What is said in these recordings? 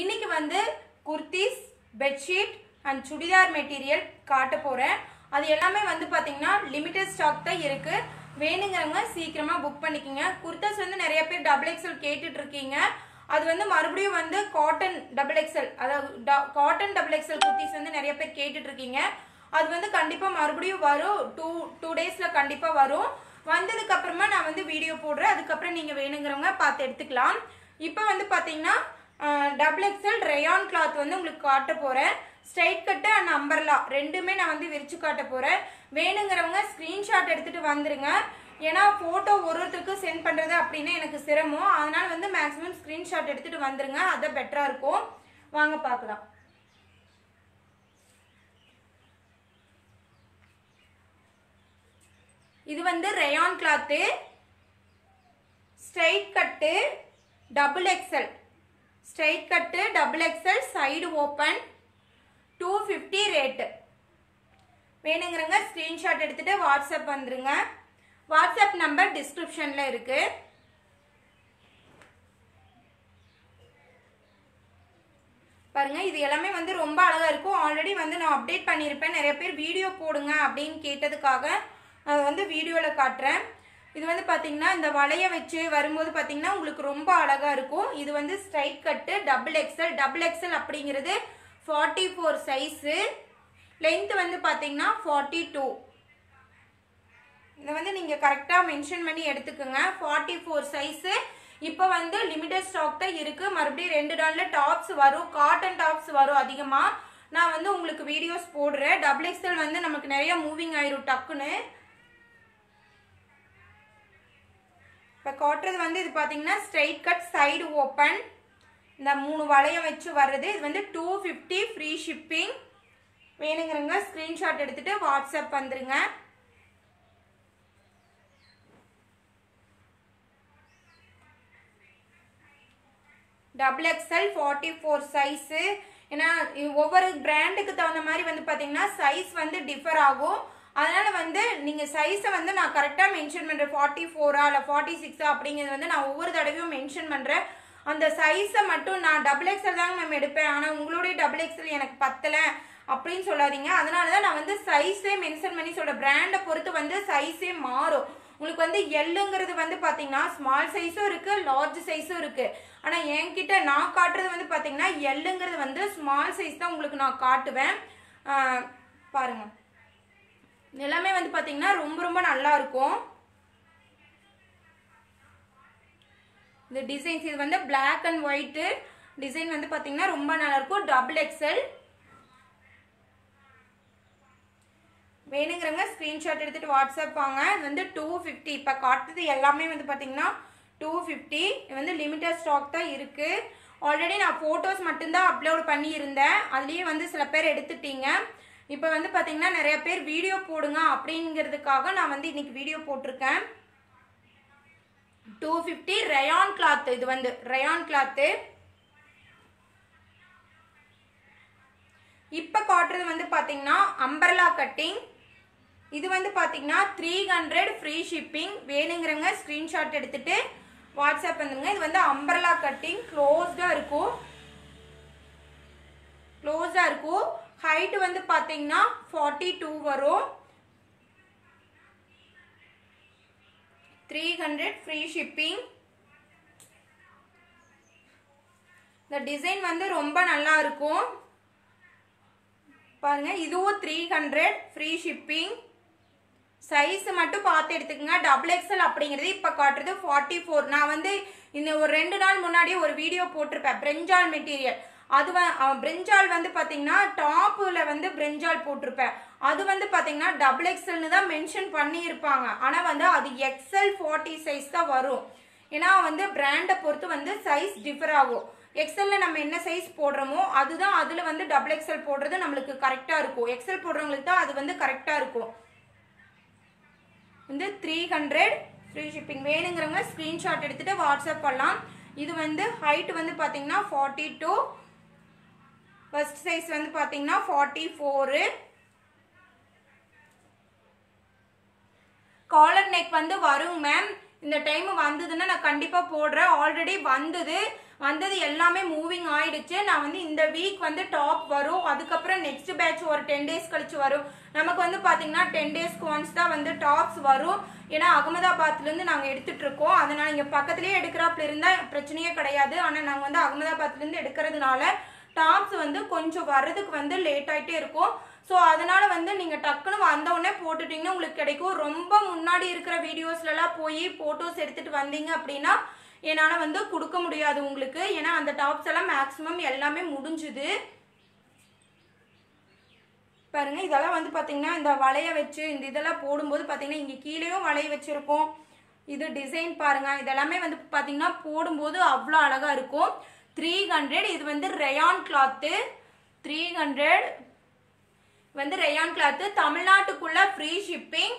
இன்னைக்கு வந்து kurtis bedsheet and churidar material காட்ட போறேன். அது எல்லாமே வந்து பாத்தீங்கன்னா லிமிடெட் ஸ்டாக் தான் இருக்கு. வேணுங்கிறவங்க சீக்கிரமா புக் பண்ணிக்கோங்க. குர்தாஸ் வந்து நிறைய பேர் டபுள் எக்ஸல் கேட்டுட்டு இருக்கீங்க. அது வந்து மறுபடியும் வந்து காட்டன் டபுள் எக்ஸல் அதாவது காட்டன் டபுள் எக்ஸல் குர்த்திஸ் வந்து நிறைய பேர் கேட்டுட்டு இருக்கீங்க. அது வந்து கண்டிப்பா மறுபடியும் வரும். டூ டூ டேஸ்ல கண்டிப்பா வரும். வந்ததுக்கு அப்புறமா நான் வந்து வீடியோ போடுறேன். அதுக்கப்புறம் நீங்க வேணுங்கிறவங்க பார்த்து எடுத்துக்கலாம். இப்போ வந்து பாத்தீங்கன்னா டபுள் எக்ஸல் ரெயான் கிளாத் வந்து உங்களுக்கு காட்ட போகிறேன் ஸ்ட்ரைட் கட்டு அண்ட் அம்பர்லா ரெண்டுமே நான் வந்து விரிச்சு காட்ட போகிறேன் வேணுங்கிறவங்க ஸ்க்ரீன்ஷாட் எடுத்துகிட்டு வந்துடுங்க ஏன்னா ஃபோட்டோ ஒரு ஒருத்தருக்கு சென்ட் பண்ணுறது அப்படின்னு எனக்கு சிரமம். அதனால் வந்து மேக்ஸிமம் ஸ்க்ரீன்ஷாட் எடுத்துகிட்டு வந்துடுங்க அதை பெட்டராக இருக்கும். வாங்க பார்க்கலாம். இது வந்து rayon cloth straight cut double XL straight cut double XL side open two fifty rate வேணுங்கிறங்க screenshot எடுத்துகிட்டு வாட்ஸ்அப் வந்துருங்க. வாட்ஸ்அப் நம்பர் டிஸ்கிரிப்ஷனில் இருக்குது பாருங்க இது எல்லாமே வந்து ரொம்ப அழகாக இருக்கும். ஆல்ரெடி வந்து நான் அப்டேட் பண்ணியிருப்பேன். நிறைய பேர் வீடியோ போடுங்க அப்படின்னு கேட்டதுக்காக நான் வந்து வீடியோவில் காட்டுறேன். இது வந்து பார்த்தீங்கன்னா இந்த வளைய வச்சு வரும்போது பார்த்தீங்கன்னா உங்களுக்கு ரொம்ப அழகாக இருக்கும். இது வந்து straight cut double XL double XL அப்படிங்கிறது ஃபார்ட்டி ஃபோர் சைஸு லென்த் வந்து பார்த்தீங்கன்னா ஃபார்ட்டி டூ இதை வந்து நீங்கள் கரெக்டாக மென்ஷன் பண்ணி எடுத்துக்கோங்க. ஃபார்ட்டி ஃபோர் சைஸு இப்போ வந்து லிமிடெட் ஸ்டாக் தான் இருக்குது மறுபடியும் ரெண்டு நாளில் டாப்ஸ் வரும். காட்டன் டாப்ஸ் வரும் அதிகமாக நான் வந்து உங்களுக்கு வீடியோஸ் போடுறேன். டபுள் எக்ஸல் வந்து நமக்கு நிறைய மூவிங் ஆயிரும் டக்குன்னு. இப்போ கொட்டுறது வந்து இது பார்த்தீங்கன்னா ஸ்ட்ரைட் கட் சைடு ஓப்பன் இந்த மூணு வளையம் வச்சு வர்றது. இது வந்து டூ ஃபிஃப்டி ஃப்ரீ ஷிப்பிங் வேணுங்கிறவங்க ஸ்க்ரீன்ஷாட் எடுத்துகிட்டு வாட்ஸ்அப் வந்துருங்க. Double XL forty four size ஏன்னா ஒவ்வொரு பிராண்டுக்கு தகுந்த மாதிரி வந்து பார்த்தீங்கன்னா சைஸ் வந்து டிஃபர் ஆகும். அதனால் வந்து நீங்கள் சைஸை வந்து நான் கரெக்டாக மென்ஷன் பண்ணுறேன் ஃபார்ட்டி ஃபோரா இல்லை ஃபார்ட்டி சிக்ஸா அப்படிங்கிறது வந்து நான் ஒவ்வொரு தடவையும் மென்ஷன் பண்ணுறேன் அந்த சைஸை மட்டும் நான் டபுள் எக்ஸல் தாங்க மேம் எடுப்பேன். ஆனால் உங்களுடைய டபுள் எக்ஸல் எனக்கு பத்தலை அப்படின்னு சொல்லாதீங்க. அதனால தான் நான் வந்து சைஸே மென்ஷன் பண்ணி சொல்கிறேன் பிராண்டை பொறுத்து வந்து சைஸே மாறும். உங்களுக்கு வந்து எல்லுங்கிறது வந்து பார்த்தீங்கன்னா ஸ்மால் சைஸும் இருக்குது லார்ஜ் சைஸும் இருக்குது ஆனால் என்கிட்ட நான் காட்டுறது வந்து பார்த்தீங்கன்னா எல்லுங்கிறது வந்து ஸ்மால் சைஸ் தான் உங்களுக்கு நான் காட்டுவேன். பாருங்கள் எல்லாமே வந்து பார்த்தீங்கன்னா ரொம்ப ரொம்ப நல்லா இருக்கும். இந்த டிசைன்ஸ் இது வந்து பிளாக் அண்ட் ஒயிட்டு டிசைன் வந்து பார்த்தீங்கன்னா ரொம்ப நல்லா இருக்கும். டபுள் எக்ஸல் வேணுங்கிறவங்க ஸ்க்ரீன்ஷாட் எடுத்துகிட்டு வாட்ஸ்அப் வாங்க. இது வந்து டூ ஃபிஃப்டி இப்போ காட்டுறது எல்லாமே வந்து பார்த்தீங்கன்னா டூ ஃபிஃப்டி இது வந்து லிமிட்டட் ஸ்டாக் தான் இருக்குது ஆல்ரெடி நான் ஃபோட்டோஸ் மட்டும்தான் அப்லோட் பண்ணியிருந்தேன். அதுலேயே வந்து சில பேர் எடுத்துட்டீங்க. இப்போ வந்து பார்த்தீங்கன்னா நிறைய பேர் வீடியோ போடுங்க அப்படிங்கிறதுக்காக நான் வந்து இன்னைக்கு வீடியோ போட்டிருக்கேன். டூ ஃபிஃப்டி ரயான் கிளாத்து இது வந்து ரயான் கிளாத்து இப்போ காட்டுறது வந்து பார்த்தீங்கன்னா அம்பர்லா கட்டிங் இது வந்து பார்த்தீங்கன்னா த்ரீ ஹண்ட்ரட் ஃப்ரீ ஷிப்பிங் வேணுங்கிறவங்க ஸ்க்ரீன்ஷாட் எடுத்துட்டு வாட்ஸ்அப் வந்துருங்க இது வந்து அம்பர்லா கட்டிங் க்ளோஸ்டாக இருக்கும். க்ளோஸாக இருக்கும். ஹைட் வந்து பார்த்தீங்கன்னா ஃபார்ட்டி டூ வரும். த்ரீ ஹண்ட்ரட் ஃப்ரீ ஷிப்பிங் இந்த டிசைன் வந்து ரொம்ப நல்லா இருக்கும். பாருங்க இதுவும் three hundred free shipping size மட்டும் பார்த்து எடுத்துக்கோங்க. டபுள் எக்ஸல் அப்படிங்கிறது இப்போ காட்டுறது ஃபார்ட்டி ஃபோர் நான் வந்து இந்த ஒரு ரெண்டு நாள் முன்னாடியே ஒரு வீடியோ போட்டிருப்பேன். பிரெஞ்சால் மெட்டீரியல் அது பிரிஞ்சால் வந்து பார்த்தீங்கன்னா டாப்பில் வந்து பிரிஞ்சால் போட்டிருப்பேன். அது வந்து பார்த்தீங்கன்னா டபுள் எக்ஸல்னு தான் மென்ஷன் பண்ணியிருப்பாங்க. ஆனால் வந்து அது எக்ஸல் ஃபார்ட்டி சைஸ் தான் வரும். ஏன்னா வந்து பிராண்டை பொறுத்து வந்து சைஸ் டிஃபர் ஆகும். எக்ஸலில் நம்ம என்ன சைஸ் போடுறோமோ அதுதான் அதில் வந்து டபுள் எக்ஸல் போடுறது நம்மளுக்கு கரெக்டாக இருக்கும். எக்ஸல் போடுறவங்களுக்கு தான் அது வந்து கரெக்டாக இருக்கும். வந்து த்ரீ ஹண்ட்ரட் ஃப்ரீ ஷிப்பிங் வேணுங்கிறவங்க ஸ்க்ரீன்ஷாட் எடுத்துகிட்டு வாட்ஸ்அப் பண்ணலாம். இது வந்து ஹைட் வந்து பார்த்தீங்கன்னா ஃபார்ட்டி டூ ஃபர்ஸ்ட் சைஸ் வந்து பார்த்தீங்கன்னா ஃபார்ட்டி ஃபோரு காலர் நெக் வந்து வரும் மேம் இந்த டைம் வந்ததுன்னா நான் கண்டிப்பாக போடுறேன். ஆல்ரெடி வந்தது. வந்தது எல்லாமே மூவிங் ஆயிடுச்சு. நான் வந்து இந்த வீக் வந்து டாப் வரும். அதுக்கப்புறம் நெக்ஸ்ட் பேட்ச் ஒரு டென் டேஸ் கழிச்சு வரும். நமக்கு வந்து பார்த்தீங்கன்னா டென் டேஸ்க்கு ஒன்ஸ் தான் வந்து டாப்ஸ் வரும். ஏன்னா அகமதாபாத்லேருந்து நாங்கள் எடுத்துகிட்டு இருக்கோம். அதனால் இங்கே பக்கத்துலேயே எடுக்கிறாப்புல இருந்தால் பிரச்சனையே கிடையாது. ஆனால் நாங்கள் வந்து அகமதாபாத்லேருந்து எடுக்கிறதுனால டாப்ஸ் வந்து கொஞ்சம் வர்றதுக்கு வந்து லேட் ஆகிட்டே இருக்கும். ஸோ அதனால் வந்து நீங்கள் டக்குன்னு வந்தவுடனே போட்டுட்டிங்கன்னா உங்களுக்கு கிடைக்கும். ரொம்ப முன்னாடி இருக்கிற வீடியோஸ்லலாம் போய் ஃபோட்டோஸ் எடுத்துகிட்டு வந்தீங்க அப்படின்னா என்னால் வந்து கொடுக்க முடியாது உங்களுக்கு. ஏன்னா அந்த டாப்ஸ் எல்லாம் மேக்ஸிமம் எல்லாமே முடிஞ்சுது. பாருங்க இதெல்லாம் வந்து பார்த்தீங்கன்னா இந்த வளைய வச்சு இந்த இதெல்லாம் போடும்போது பார்த்தீங்கன்னா இங்கே கீழேயும் வளைய வச்சுருக்கோம். இது டிசைன் பாருங்க இதெல்லாமே வந்து பார்த்தீங்கன்னா போடும்போது அவ்வளோ அழகாக இருக்கும். த்ரீ ஹண்ட்ரட் இது வந்து ரயான் கிளாத்து த்ரீ ஹண்ட்ரட் வந்து ரயான் கிளாத்து தமிழ்நாட்டுக்குள்ள free shipping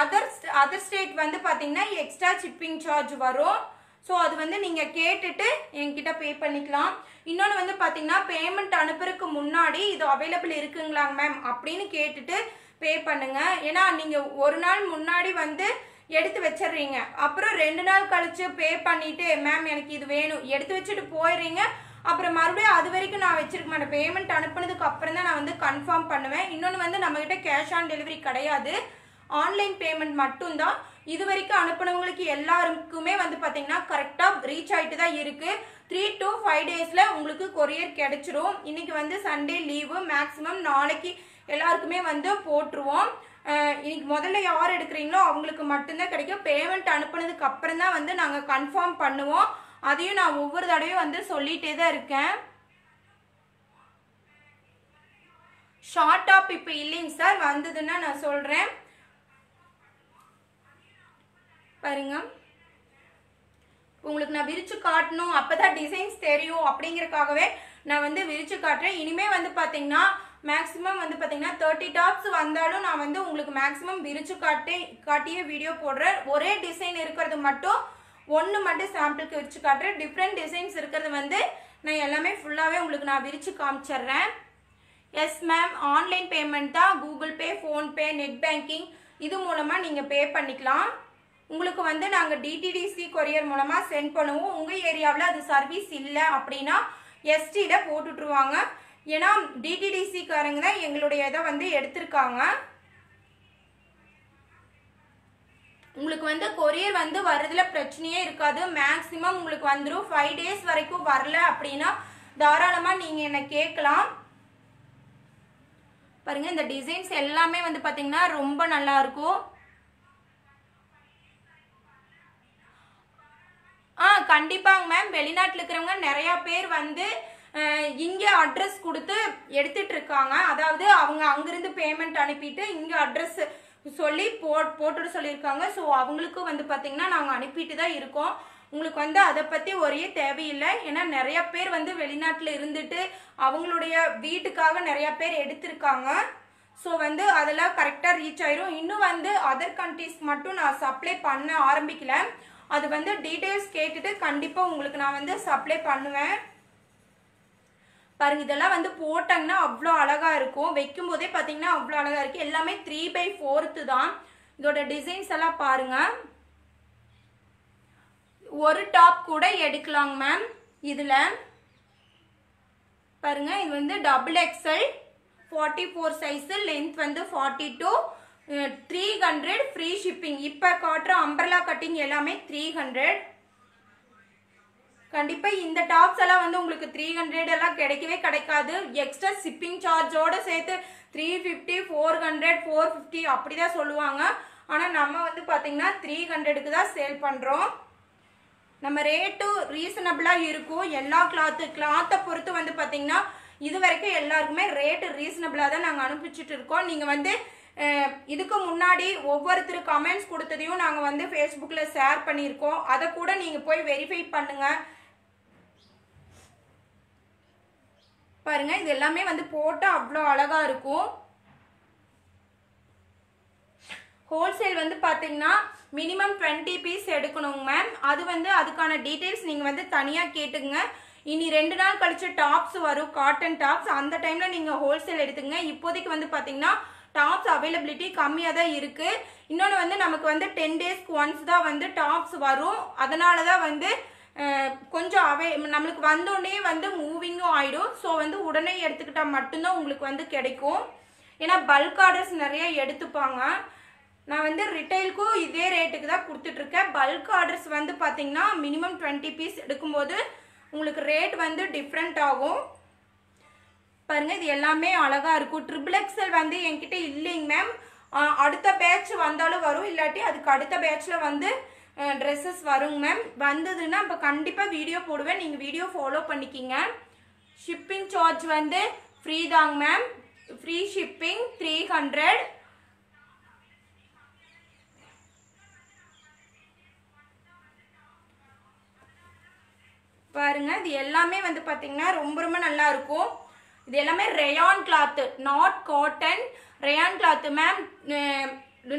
other other state வந்து பார்த்தீங்கன்னா எக்ஸ்ட்ரா ஷிப்பிங் சார்ஜ் வரும். ஸோ அது வந்து நீங்கள் கேட்டுட்டு என்கிட்ட பே பண்ணிக்கலாம். இன்னொன்று வந்து பார்த்தீங்கன்னா பேமெண்ட் அனுப்புறதுக்கு முன்னாடி இது அவைலபிள் இருக்குங்களாங்க மேம் அப்படின்னு கேட்டுட்டு பே பண்ணுங்கள் ஏன்னா நீங்கள் ஒரு நாள் முன்னாடி வந்து எடுத்து வச்சிடுறீங்க. அப்புறம் ரெண்டு நாள் கழிச்சு பே பண்ணிட்டு மேம் எனக்கு இது வேணும். எடுத்து வச்சுட்டு போயிடுறீங்க. அப்புறம் மறுபடியும் அது வரைக்கும் நான் வச்சிருக்க மாட்டேன். பேமெண்ட் அனுப்புனதுக்கு அப்புறம் தான் நான் வந்து கன்ஃபார்ம் பண்ணுவேன். இன்னொன்று வந்து நம்மகிட்ட கேஷ் ஆன் டெலிவரி கிடையாது. ஆன்லைன் பேமெண்ட் மட்டும்தான் இது வரைக்கும் அனுப்புனவங்களுக்கு எல்லாருக்குமே வந்து பார்த்தீங்கன்னா கரெக்டாக ரீச் ஆகிட்டு தான் இருக்குது த்ரீ டு ஃபைவ் டேஸில் உங்களுக்கு கொரியர் கிடைச்சிரும். இன்னைக்கு வந்து சண்டே லீவு மேக்ஸிமம் நாளைக்கு எல்லாருக்குமே வந்து போட்டுருவோம். இன்னைக்கு முதல்ல யார் எடுக்கிறீங்களோ அவங்களுக்கு மட்டும்தான் கிடைக்கும். பேமெண்ட் அனுப்புனதுக்கு அப்புறம் தான் வந்து நாங்கள் கன்ஃபார்ம் பண்ணுவோம். அதையும் நான் ஒவ்வொரு தடவையும் வந்து சொல்லிகிட்டே தான் இருக்கேன். ஷார்ட் டாப் இப்போ இல்லைங்க சார் வந்ததுன்னா நான் சொல்கிறேன் பாருங்க. உங்களுக்கு நான் விரிச்சு காட்டணும். அப்பதான் டிசைன்ஸ் தெரியும் அப்படிங்கிறக்காகவே நான் வந்து விரிச்சு காட்டுறேன். இனிமே வந்து பார்த்தீங்கன்னா மேக்ஸிமம் வந்து பார்த்தீங்கன்னா தேர்ட்டி டாப்ஸ் வந்தாலும் நான் வந்து உங்களுக்கு மேக்ஸிமம் விரிச்சு காட்டி காட்டியே வீடியோ போடுறேன். ஒரே டிசைன் இருக்கிறது மட்டும் ஒன்று மட்டும் சாம்பிளுக்கு விரிச்சு காட்டுறேன். டிஃப்ரெண்ட் டிசைன்ஸ் இருக்கிறது வந்து நான் எல்லாமே ஃபுல்லாகவே உங்களுக்கு நான் விரிச்சு காமிச்சிடுறேன். எஸ் மேம் ஆன்லைன் பேமெண்ட் தான். Google Pay PhonePe net banking இது மூலமாக நீங்கள் பே பண்ணிக்கலாம். உங்களுக்கு வந்து நாங்கள் டிடிடிசி கொரியர் மூலமாக சென்ட் பண்ணுவோம். உங்கள் ஏரியாவில் அது சர்வீஸ் இல்லை அப்படின்னா எஸ்டியில் போட்டுட்ருவாங்க ஏன்னா டிடிடிசிக்காரங்க தான் எங்களுடைய இதை வந்து எடுத்திருக்காங்க. உங்களுக்கு வந்து கொரியர் வந்து வர்றதுல பிரச்சனையே இருக்காது. மேக்ஸிமம் உங்களுக்கு வந்துடும் ஃபைவ் டேஸ் வரைக்கும் வரல அப்படின்னா தாராளமாக நீங்கள் என்னை கேட்கலாம். பாருங்க இந்த டிசைன்ஸ் எல்லாமே வந்து பார்த்தீங்கன்னா ரொம்ப நல்லா இருக்கும். ஆ கண்டிப்பாங்க மேம் வெளிநாட்டில் இருக்கிறவங்க நிறையா பேர் வந்து இங்கே அட்ரஸ் கொடுத்து எடுத்துட்டு இருக்காங்க அதாவது அவங்க அங்கிருந்து பேமெண்ட் அனுப்பிட்டு இங்கே அட்ரஸ் சொல்லி போட் போட்டுட்டு சொல்லியிருக்காங்க. ஸோ அவங்களுக்கும் வந்து பார்த்திங்கன்னா நாங்கள் அனுப்பிட்டு தான் இருக்கோம். உங்களுக்கு வந்து அதை பற்றி ஒரே தேவையில்லை. ஏன்னா நிறைய பேர் வந்து வெளிநாட்டில் இருந்துட்டு அவங்களுடைய வீட்டுக்காக நிறைய பேர் எடுத்திருக்காங்க. ஸோ வந்து அதெல்லாம் கரெக்டாக ரீச் ஆயிரும். இன்னும் வந்து அதர் கண்ட்ரீஸ் மட்டும் நான் சப்ளை பண்ண ஆரம்பிக்கல. அது வந்து டீட்டெயில்ஸ் கேட்டுட்டு கண்டிப்பாக உங்களுக்கு நான் வந்து சப்ளை பண்ணுவேன். பாருங்க இதெல்லாம் வந்து போட்டாங்கன்னா அவ்வளோ அழகா இருக்கும். வைக்கும் போதே பார்த்தீங்கன்னா அவ்வளோ அழகா இருக்கு. எல்லாமே த்ரீ பை ஃபோர்த்து தான். இதோட டிசைன்ஸ் எல்லாம் பாருங்க. ஒரு டாப் கூட எடுக்கலாங்க மேம் இதில் பாருங்க இது வந்து double XL forty four size length வந்து forty two three hundred free shipping இப்போ காட்டுற அம்பர்லா கட்டிங் எல்லாமே த்ரீ ஹண்ட்ரட் கண்டிப்பா இந்த டாப்ஸ் எல்லாம் வந்து உங்களுக்கு த்ரீ ஹண்ட்ரட் எல்லாம் கிடைக்கவே கிடைக்காது. எக்ஸ்ட்ரா ஷிப்பிங் சார்ஜோட சேர்த்து three fifty four hundred four fifty அப்படிதான் சொல்லுவாங்க. ஆனா நம்ம வந்து பாத்தீங்கன்னா த்ரீ ஹண்ட்ரடுக்கு தான் சேல் பண்றோம். நம்ம ரேட்டும் ரீசனபிளா இருக்கும். எல்லா கிளாத்து கிளாத்தை பொறுத்து வந்து பாத்தீங்கன்னா இது வரைக்கும் எல்லாருக்குமே ரேட்டு ரீசனபிளா தான் நாங்க அனுப்பிச்சிட்டு இருக்கோம். நீங்க வந்து இதுக்கு முன்னாடி ஒவ்வொருத்தர் கமெண்ட்ஸ் கொடுத்ததையும் நாங்கள் வந்து ஃபேஸ்புக்கில் ஷேர் பண்ணியிருக்கோம். அதை கூட நீங்கள் போய் வெரிஃபை பண்ணுங்கள் பாருங்க இது எல்லாமே வந்து போட்டால் அவ்வளோ அழகாக இருக்கும். ஹோல்சேல் வந்து பார்த்தீங்கன்னா மினிமம் டுவெண்ட்டி பீஸ் எடுக்கணுங்க மேம் அது வந்து அதுக்கான டீட்டெயில்ஸ் நீங்கள் வந்து தனியாக கேட்டுங்க இனி ரெண்டு நாள் கழிச்சு டாப்ஸ் வரும் காட்டன் டாப்ஸ் அந்த டைமில் நீங்கள் ஹோல்சேல் எடுத்துங்க இப்போதைக்கு வந்து பார்த்தீங்கன்னா டாப்ஸ் அவைலபிலிட்டி கம்மியாக தான் இருக்குது இன்னொன்று வந்து நமக்கு வந்து டென் டேஸ்க்கு ஒன்ஸ் தான் வந்து டாப்ஸ் வரும். அதனால தான் வந்து கொஞ்சம் அவே நம்மளுக்கு வந்தோடனே வந்து மூவிங்கும் ஆகிடும் ஸோ வந்து உடனே எடுத்துக்கிட்டால் மட்டும்தான் உங்களுக்கு வந்து கிடைக்கும். ஏன்னா பல்க் ஆர்டர்ஸ் நிறைய எடுத்துப்பாங்க. நான் வந்து ரிட்டைலுக்கும் இதே ரேட்டுக்கு தான் கொடுத்துட்ருக்கேன். பல்க் ஆர்டர்ஸ் வந்து பார்த்தீங்கன்னா மினிமம் டுவெண்ட்டி பீஸ் எடுக்கும்போது உங்களுக்கு ரேட் வந்து டிஃப்ரெண்ட் ஆகும். பாருங்கள் இது எல்லாமே அழகாக இருக்கும். ட்ரிபிள் எக்ஸல் வந்து என்கிட்ட இல்லைங்க மேம் அடுத்த பேட்ச் வந்தாலும் வரும். இல்லாட்டி அதுக்கு அடுத்த பேட்சில் வந்து ட்ரெஸ்ஸஸ் வருங்க மேம் வந்ததுன்னா இப்போ கண்டிப்பாக வீடியோ போடுவேன். நீங்கள் வீடியோ ஃபாலோ பண்ணிக்கிங்க. ஷிப்பிங் சார்ஜ் வந்து ஃப்ரீ தாங்க ma'am free shipping three hundred பாருங்க இது எல்லாமே வந்து பார்த்தீங்கன்னா ரொம்ப ரொம்ப நல்லா இருக்கும். இது எல்லாமே rayon cloth not cotton rayon cloth ma'am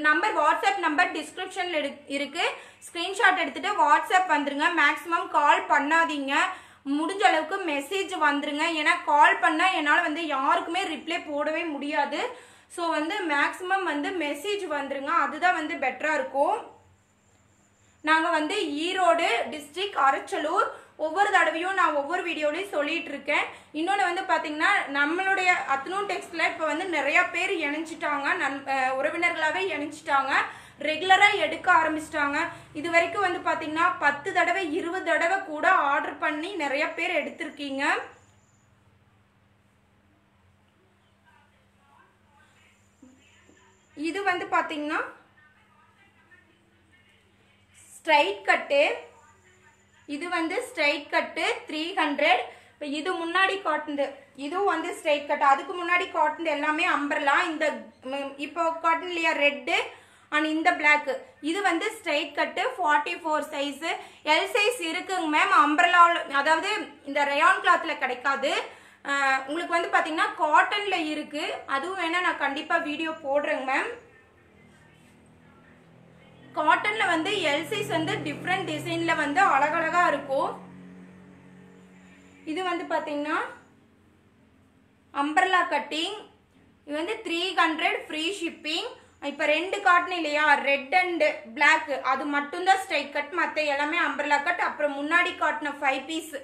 number WhatsApp number டிஸ்கிரிப்ஷனில் இருக்கு. ஸ்க்ரீன்ஷாட் எடுத்துட்டு வாட்ஸ்அப் வந்துருங்க. மேக்ஸிமம் கால் பண்ணாதீங்க. முடிஞ்ச அளவுக்கு மெசேஜ் வந்துருங்க. ஏன்னா கால் பண்ணால் என்னால் வந்து யாருக்குமே ரிப்ளை போடவே முடியாது. ஸோ வந்து மேக்ஸிமம் வந்து மெசேஜ் வந்துருங்க. அதுதான் வந்து பெட்டராக இருக்கும். நாங்கள் வந்து ஈரோடு டிஸ்ட்ரிக்ட் அரச்சலூர் ஒவ்வொரு தடவையும் நான் ஒவ்வொரு வீடியோலையும் சொல்லிட்டு இருக்கேன். இன்னொன்று வந்து பார்த்தீங்கன்னா நம்மளுடைய அத்னூன் டெக்ஸ்டில் இப்போ வந்து நிறையா பேர் இணைஞ்சிட்டாங்க. நன் உறவினர்களாகவே இணைஞ்சிட்டாங்க. ரெகுலராக எடுக்க ஆரம்பிச்சிட்டாங்க. இது வரைக்கும் வந்து பார்த்தீங்கன்னா பத்து தடவை இருபது தடவை கூட ஆர்டர் பண்ணி நிறைய பேர் எடுத்திருக்கீங்க. இது வந்து பார்த்தீங்கன்னா ஸ்ட்ரைட் கட்டு. இது வந்து ஸ்ட்ரைட் கட்டு த்ரீ ஹண்ட்ரட் இப்போ இது முன்னாடி காட்டுனது இதுவும் வந்து ஸ்ட்ரைட் கட் அதுக்கு முன்னாடி காட்டுனது எல்லாமே அம்பர்லாம் இந்த இப்போ காட்டன் இல்லையா ரெட்டு அண்ட் இந்த பிளாக் இது வந்து straight cut forty four size L size இருக்குங்க மேம் அம்பரலாவில் அதாவது இந்த ரயான் கிளாத்தில் கிடைக்காது. உங்களுக்கு வந்து பார்த்தீங்கன்னா காட்டனில் இருக்கு. அதுவும் வேணா நான் கண்டிப்பாக வீடியோ போடுறேங்க மேம் காட்டன்ல வந்து எல் சைஸ் வந்து டிஃப்ரெண்ட் டிசைன்ல வந்து அழகழகா இருக்கும். இது வந்து பாத்தீங்கன்னா அம்பர்லா கட்டிங் இது வந்து த்ரீ ஹண்ட்ரட் ஃப்ரீ ஷிப்பிங் இப்போ ரெண்டு காட்டன் இல்லையா? ரெட் அண்ட் பிளாக் அது மட்டும்தான் ஸ்ட்ரைட் கட் மற்ற எல்லாமே அம்பர்லா கட் அப்புறம் முன்னாடி காட்டின ஃபைவ் பீஸ்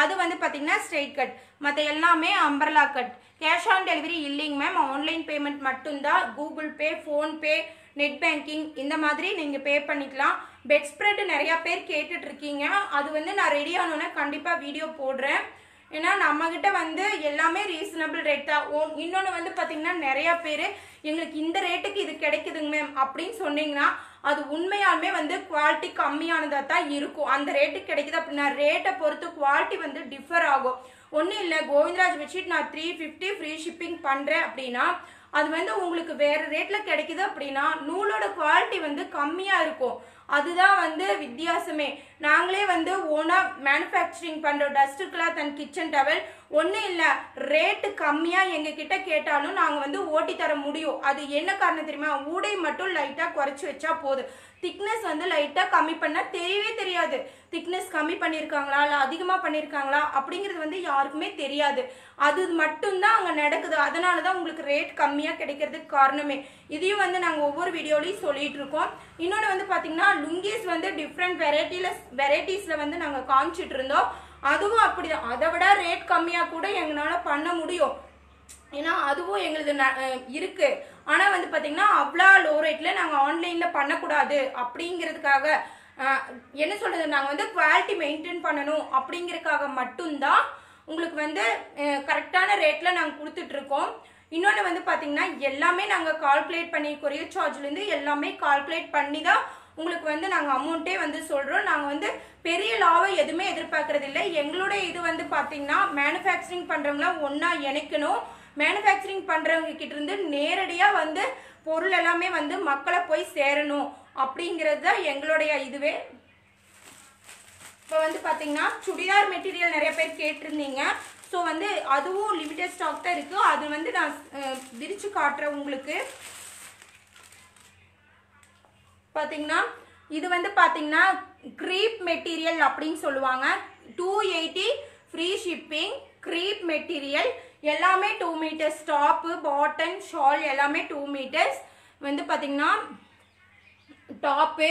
அது வந்து பார்த்தீங்கன்னா ஸ்ட்ரைட் கட் மற்ற எல்லாமே umbrella cut cash on delivery இல்லைங்க மேம் ஆன்லைன் பேமெண்ட் மட்டும்தான். Google Pay PhonePe net banking இந்த மாதிரி நீங்கள் பே பண்ணிக்கலாம். பெட் ஸ்ப்ரெட் நிறையா பேர் கேட்டுட்டு இருக்கீங்க. அது வந்து நான் ரெடி ஆனோன்னே கண்டிப்பாக வீடியோ போடுறேன். ஏன்னா நம்மக்கிட்ட வந்து எல்லாமே ரீசனபிள் ரேட் தான். ஓ இன்னொன்று வந்து பார்த்தீங்கன்னா நிறைய பேர் எங்களுக்கு இந்த ரேட்டுக்கு இது கிடைக்குதுங்க மேம் அப்படின்னு சொன்னீங்கன்னா அது உண்மையாலுமே வந்து குவாலிட்டி கம்மியானதாக தான் இருக்கும். அந்த ரேட்டுக்கு கிடைக்குது அப்படின்னா ரேட்டை பொறுத்து குவாலிட்டி வந்து டிஃபர் ஆகும். ஒன்றும் இல்லை கோவிந்தராஜ் பெட்ஷீட் நான் த்ரீ ஃபிஃப்டி ஃப்ரீ ஷிப்பிங் பண்ணுறேன் அப்படின்னா அது வந்து உங்களுக்கு வேற ரேட்ல கிடைக்குது அப்படின்னா நூலோட குவாலிட்டி வந்து கம்மியா இருக்கும். அதுதான் வந்து வித்தியாசமே. நாங்களே வந்து ஓனா மேனுஃபேக்சரிங் பண்ணுறோம் dust cloth and kitchen towel ஒன்றும் இல்லை. ரேட்டு கம்மியாக எங்கக்கிட்ட கேட்டாலும் நாங்கள் வந்து ஓட்டி தர முடியும். அது என்ன காரணம் தெரியுமா? ஊடை மட்டும் லைட்டாக குறைச்சி வச்சா போதும். திக்னஸ் வந்து லைட்டாக கம்மி பண்ணால் தெரியவே தெரியாது. திக்னஸ் கம்மி பண்ணியிருக்காங்களா இல்லை அதிகமாக பண்ணியிருக்காங்களா அப்படிங்கிறது வந்து யாருக்குமே தெரியாது. அது மட்டும்தான் அங்கே நடக்குது. அதனால தான் உங்களுக்கு ரேட் கம்மியாக கிடைக்கிறதுக்கு காரணமே. இதையும் வந்து நாங்கள் ஒவ்வொரு வீடியோலையும் சொல்லிகிட்டு இருக்கோம். இன்னொன்று வந்து பார்த்தீங்கன்னா லுங்கிஸ் வந்து டிஃப்ரெண்ட் வெரைட்டியில் வெரைட்டிஸில் வந்து நாங்கள் காமிச்சிட்டு இருந்தோம். அதுவும் அப்படிதான் அதை விட ரேட் கம்மியாக கூட எங்களால் பண்ண முடியும். ஏன்னா அதுவும் எங்களுது ந- இருக்கு. ஆனால் வந்து பார்த்தீங்கன்னா அவ்வளோ லோ ரேட்ல நாங்கள் ஆன்லைனில் பண்ணக்கூடாது அப்படிங்கிறதுக்காக என்ன சொல்றது? நாங்கள் வந்து குவாலிட்டி மெயின்டைன் பண்ணணும் அப்படிங்கிறதுக்காக மட்டும்தான் உங்களுக்கு வந்து கரெக்டான ரேட்ல நாங்கள் கொடுத்துட்ருக்கோம். இன்னொன்று வந்து பார்த்தீங்கன்னா எல்லாமே நாங்கள் கால்குலேட் பண்ணி கொரியர் சார்ஜ்லேருந்து எல்லாமே கால்குலேட் பண்ணி தான் உங்களுக்கு வந்து நாங்கள் அமௌண்ட்டே வந்து சொல்கிறோம் நாங்கள் வந்து பெரிய லாபம் எதுவுமே எதிர்பார்க்கறது இல்லை எங்களுடைய இது வந்து பார்த்தீங்கன்னா மேனுஃபேக்சரிங் பண்ணுறவங்களாம் ஒன்றா இணைக்கணும். மேனுஃபேக்சரிங் பண்ணுறவங்க கிட்டேருந்து நேரடியாக வந்து பொருள் எல்லாமே வந்து மக்களை போய் சேரணும். அப்படிங்கிறது தான் எங்களுடைய இதுவே. இப்போ வந்து பார்த்தீங்கன்னா சுடிதார் மெட்டீரியல் நிறைய பேர் கேட்டிருந்தீங்க. ஸோ வந்து அதுவும் லிமிட்டட் ஸ்டாக் தான் இருக்குது அது வந்து நான் விரித்து காட்டுறேன் உங்களுக்கு. பார்த்தீங்கன்னா இது வந்து பார்த்தீங்கன்னா க்ரீப் மெட்டீரியல் அப்படின்னு சொல்லுவாங்க. Two eighty free shipping crepe material எல்லாமே two meters top bottom shawl எல்லாமே டூ மீட்டர்ஸ் வந்து பார்த்தீங்கன்னா டாப்பு